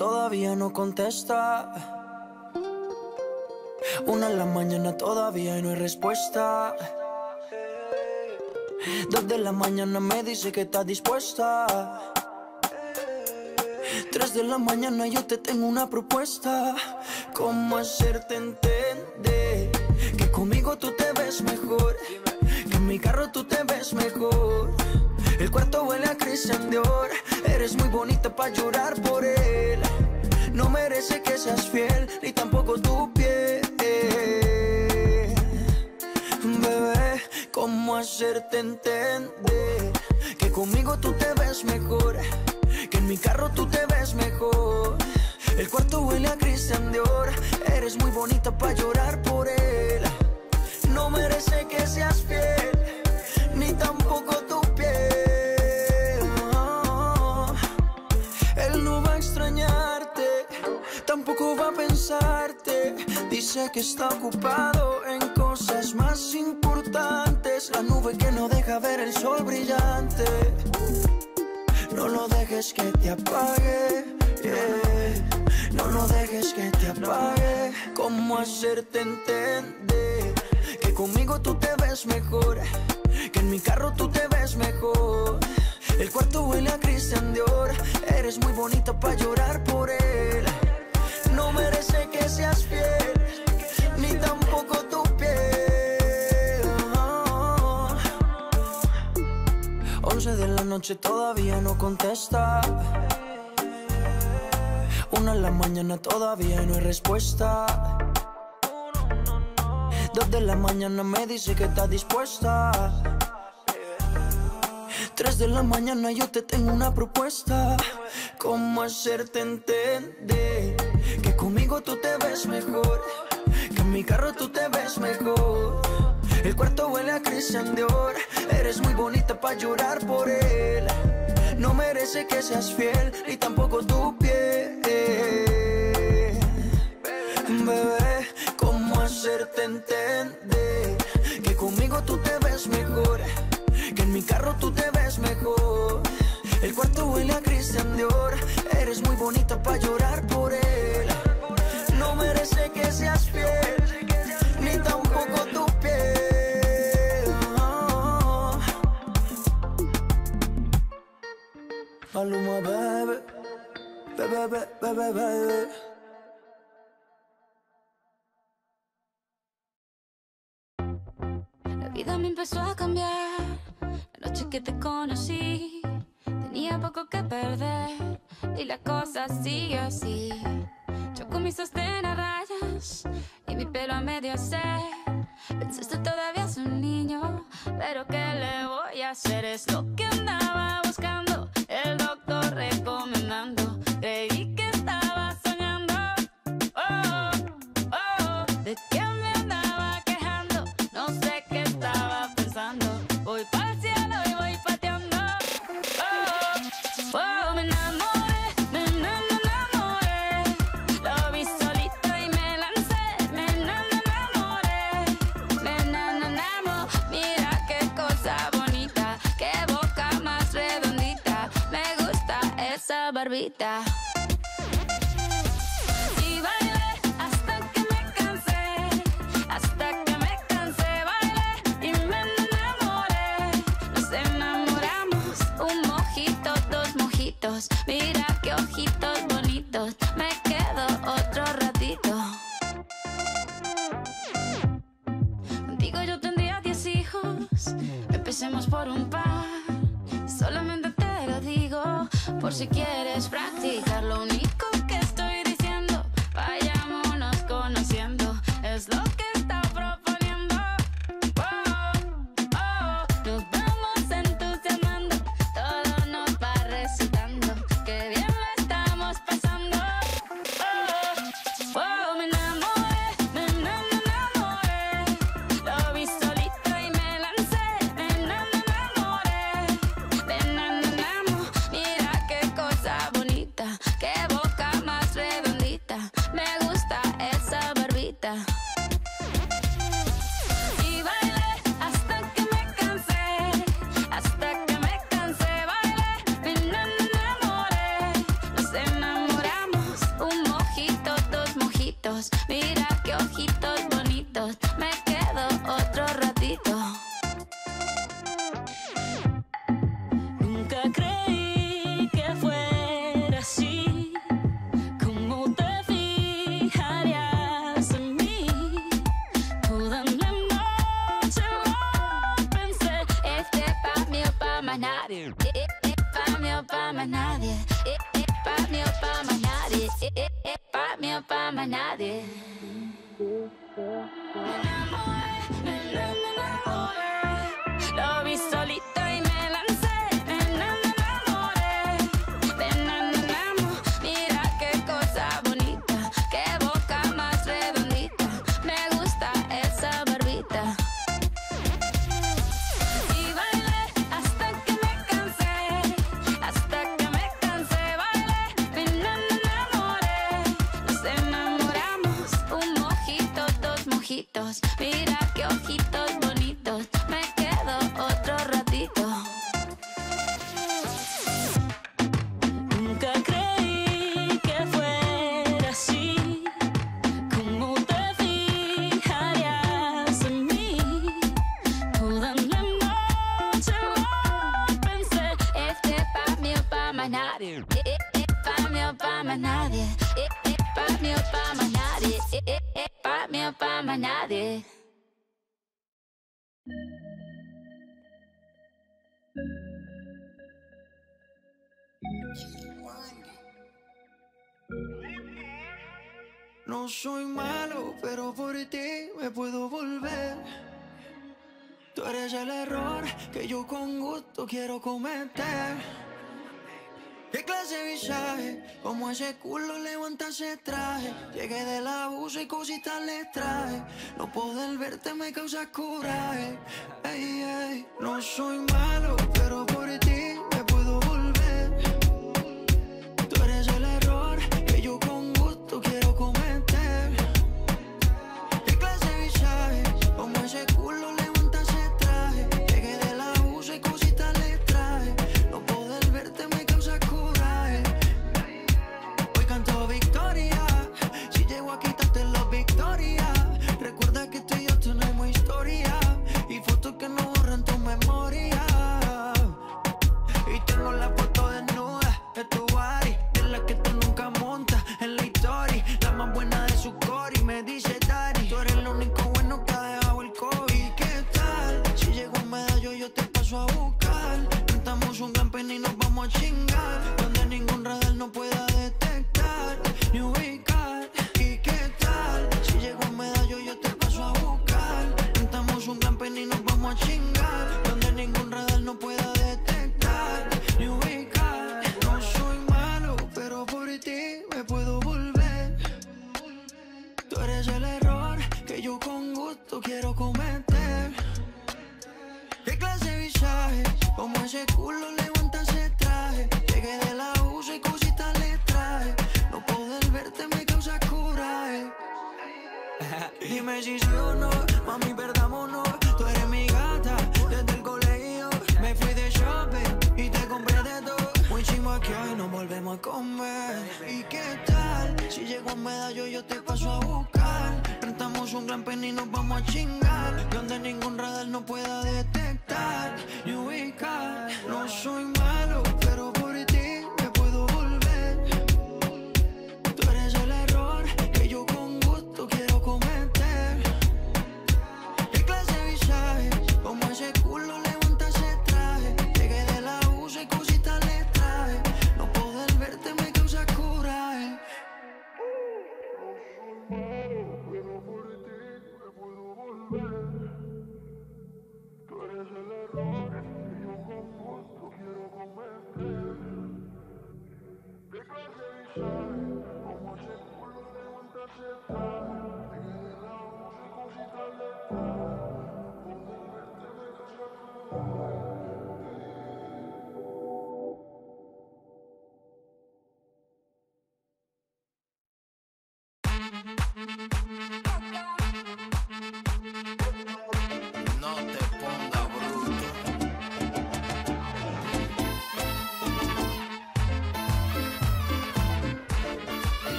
todavía no contesta. Una en la mañana todavía no hay respuesta. Dos de la mañana me dice que está dispuesta. Tres de la mañana yo te tengo una propuesta. ¿Cómo hacerte entender que conmigo tú te ves mejor? Que en mi carro tú te ves mejor el cuarto huele a Christian Dior. Eres muy bonita para llorar por él. No merece que seas fiel, ni tampoco tu piel. Bebé, ¿cómo hacerte entender? Que conmigo tú te ves mejor. Que en mi carro tú te ves mejor. El cuarto huele a Christian Dior. Eres muy bonita para llorar por él. No merece que seas fiel. Dice que está ocupado en cosas más importantes. La nube que no deja ver el sol brillante. No lo dejes que te apague. No lo dejes que te apague. ¿Cómo hacerte entender que conmigo tú te ves mejor? Que en mi carro tú te ves mejor. El cuarto huele a Cristian Dior. Eres muy bonita para llorar por él. No merece que seas fiel, ni tampoco tu piel. Once de la noche todavía no contesta. Una en la mañana todavía no hay respuesta. Dos de la mañana me dice que está dispuesta. Tres de la mañana yo te tengo una propuesta. ¿Cómo hacerte entender conmigo tú te ves mejor? Que en mi carro tú te ves mejor. El cuarto huele a Christian Dior. Eres muy bonita para llorar por él. No merece que seas fiel, ni tampoco tu piel. Bebé, ¿cómo hacerte entender que conmigo tú te ves mejor? Que en mi carro tú te ves mejor. El cuarto huele a Christian Dior. Eres muy bonita para llorar por él. Merece que seas fiel, ni tampoco tu piel. Maluma, bebé, bebé, bebé, bebé, bebé. La vida me empezó a cambiar. La noche que te conocí, tenía poco que perder. Y la cosa sigue así. Yo con mi sostén a rayas y mi pelo a medio hacer. Pensaste todavía es un niño, pero ¿qué le voy a hacer? Es lo que andaba esa me puedo volver. Tú eres el error que yo con gusto quiero cometer. ¿Qué clase de visaje? Como ese culo levanta ese traje. Llegué del abuso y cositas le traje. No poder verte me causa coraje. Ey, ey. No soy malo, pero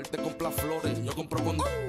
Él te compra flores, yo compro condones.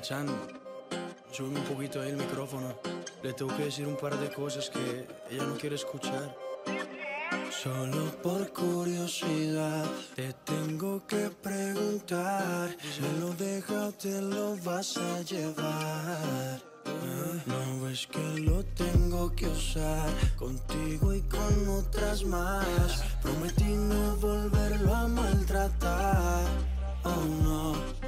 Chan, sube un poquito ahí el micrófono. Le tengo que decir un par de cosas que ella no quiere escuchar. Solo por curiosidad te tengo que preguntar. Me lo dejas, te lo vas a llevar. No ves que lo tengo que usar contigo y con otras más. Prometí no volverlo a maltratar. Oh no.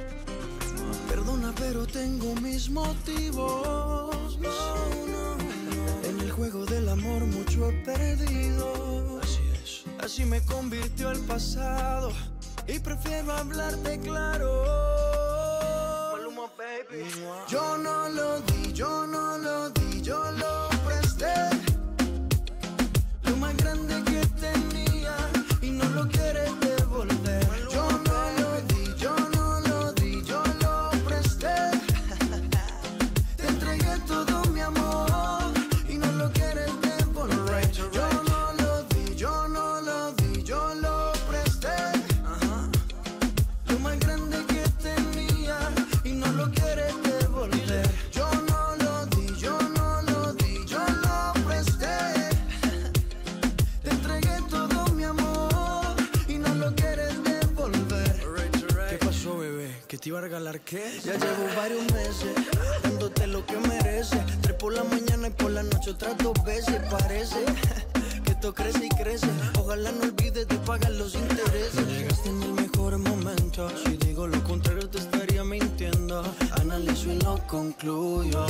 Tengo mis motivos. No, no, no. En el juego del amor mucho he perdido. Así es. Así me convirtió el pasado. Y prefiero hablarte claro. Ya llevo varios meses ah, dándote lo que mereces. Tres por la mañana y por la noche otras dos veces. Parece que esto crece y crece. Ojalá no olvides de pagar los intereses. Llegaste en el mejor momento. Si digo lo contrario, te estaría mintiendo. Analizo y lo concluyo.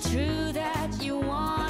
True that you want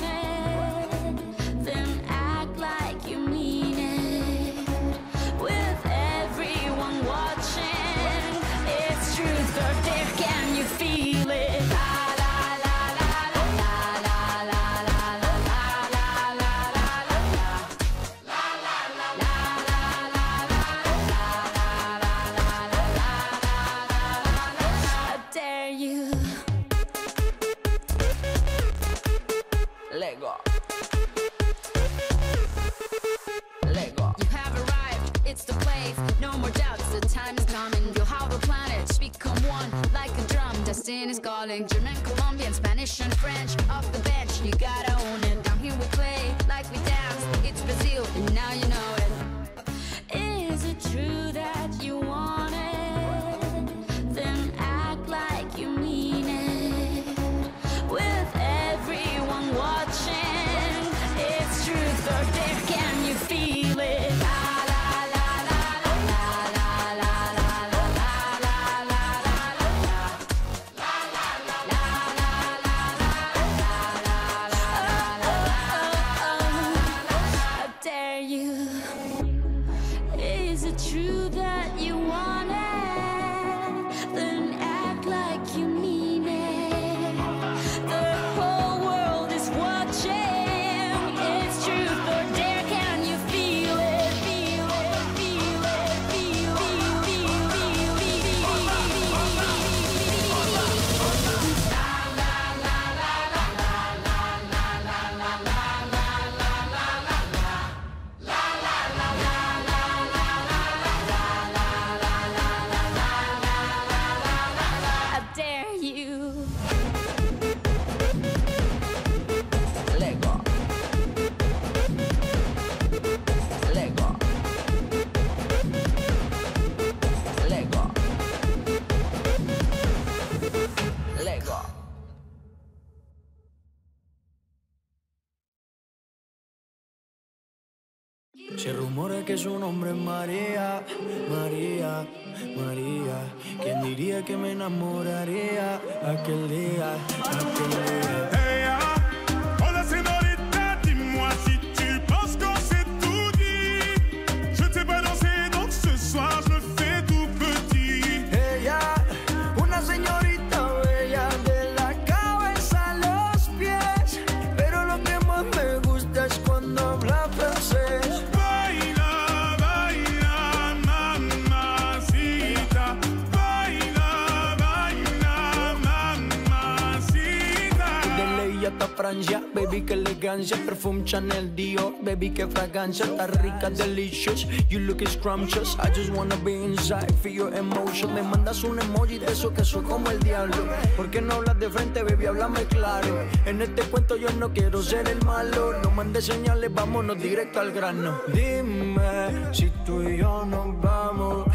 Chanel, Dior Baby, qué fragancia, está rica, delicious. You look scrumptious I just wanna be inside, feel your emotion. Me mandas un emoji de eso que soy como el diablo. ¿Por qué no hablas de frente, baby? Háblame claro. En este cuento yo no quiero ser el malo. No mandes señales, vámonos directo al grano. Dime si tú y yo nos vamos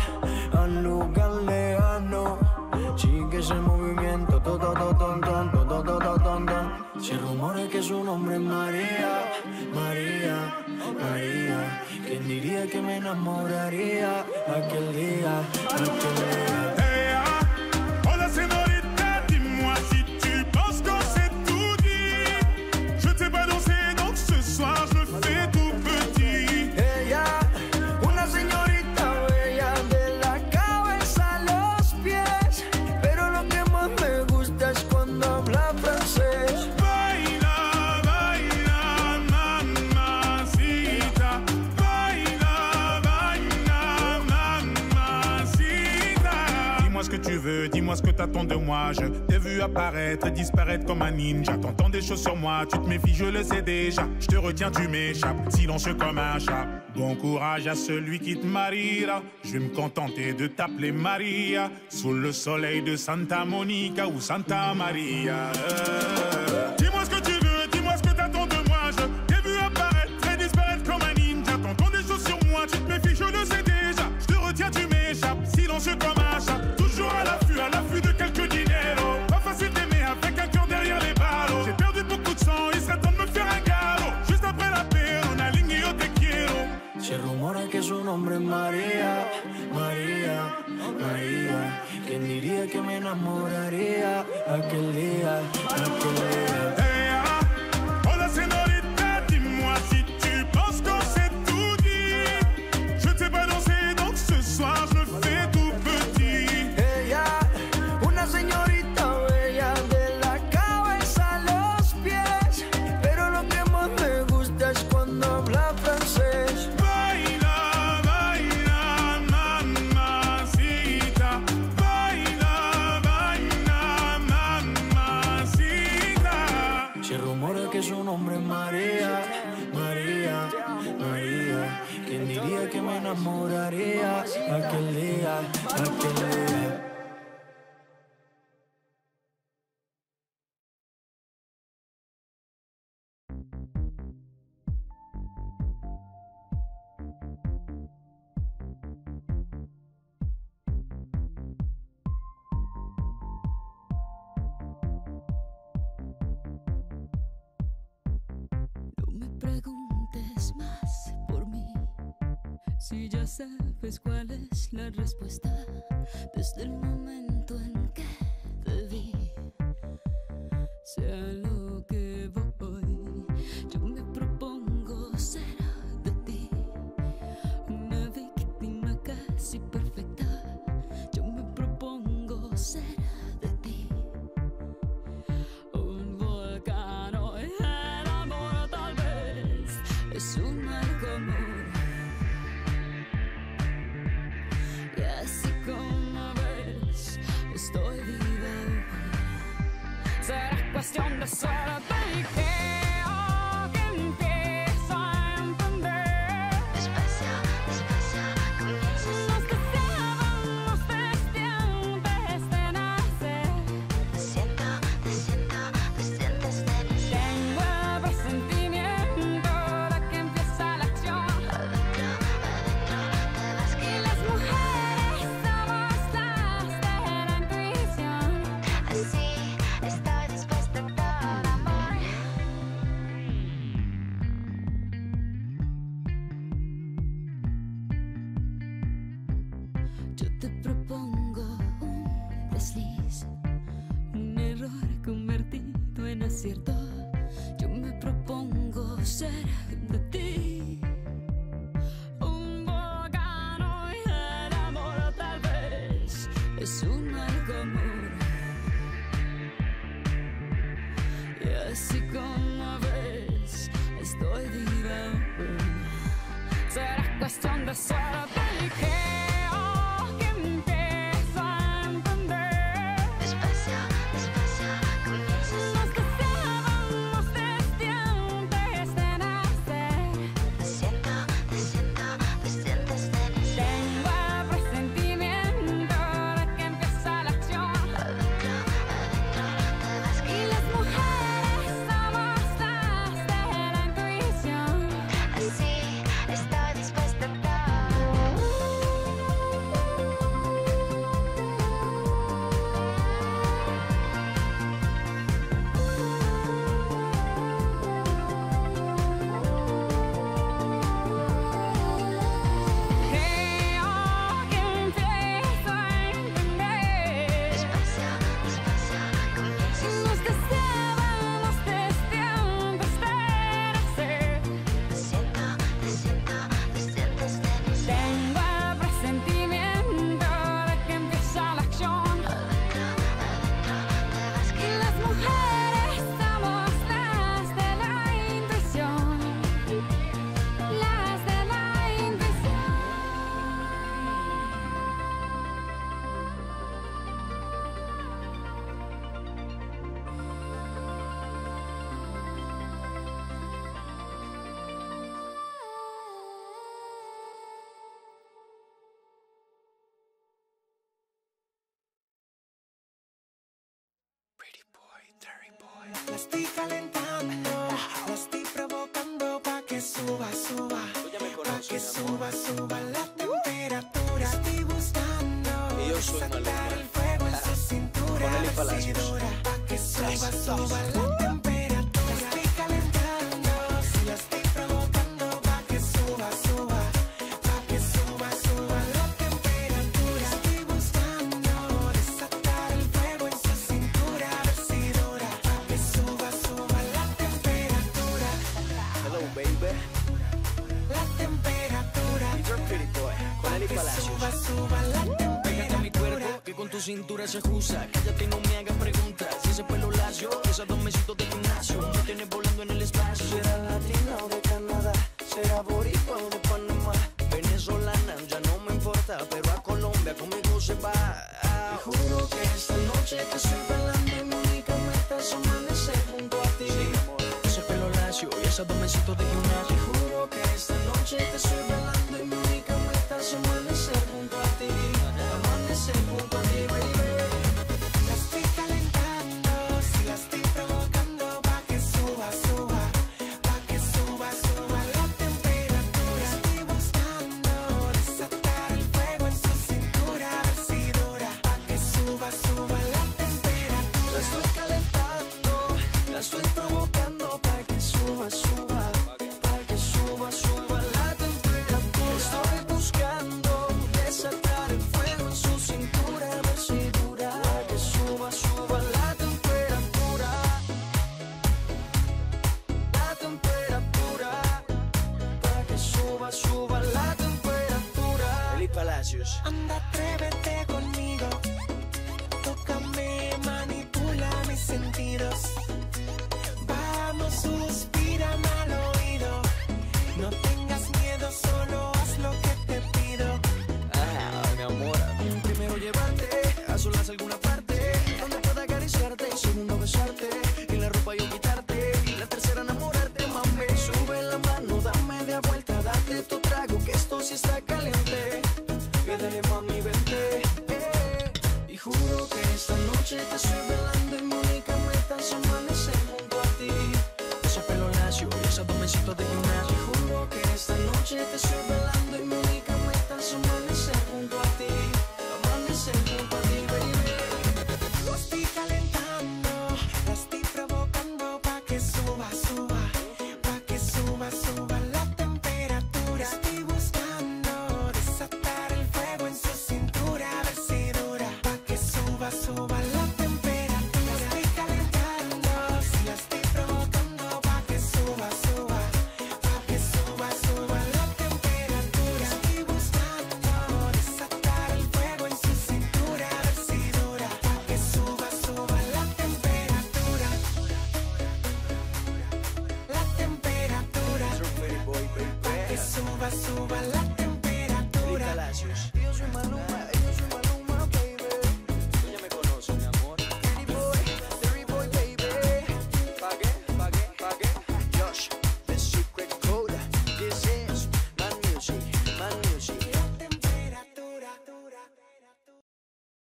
al lugar lejano. Sigue ese movimiento, todo, todo, todo, todo, todo, todo, todo, Si rumores que su nombre es María María. ¿Quién diría que me enamoraría aquel día? Aquel día. de moi. Je t'ai vu apparaître et disparaître comme un ninja. T'entends des choses sur moi, tu te méfies, je le sais déjà. Je te retiens, tu m'échappes, silencieux comme un chat. Bon courage à celui qui te mariera. Je vais me contenter de t'appeler Maria. Sous le soleil de Santa Monica ou Santa Maria. Euh, enamoraría aquel día. respuesta desde el momento. La estoy calentando, la estoy provocando pa' que suba. cintura es excusa. Cállate y no me hagas preguntas. Si Ese pelo lacio, esas dos mesitos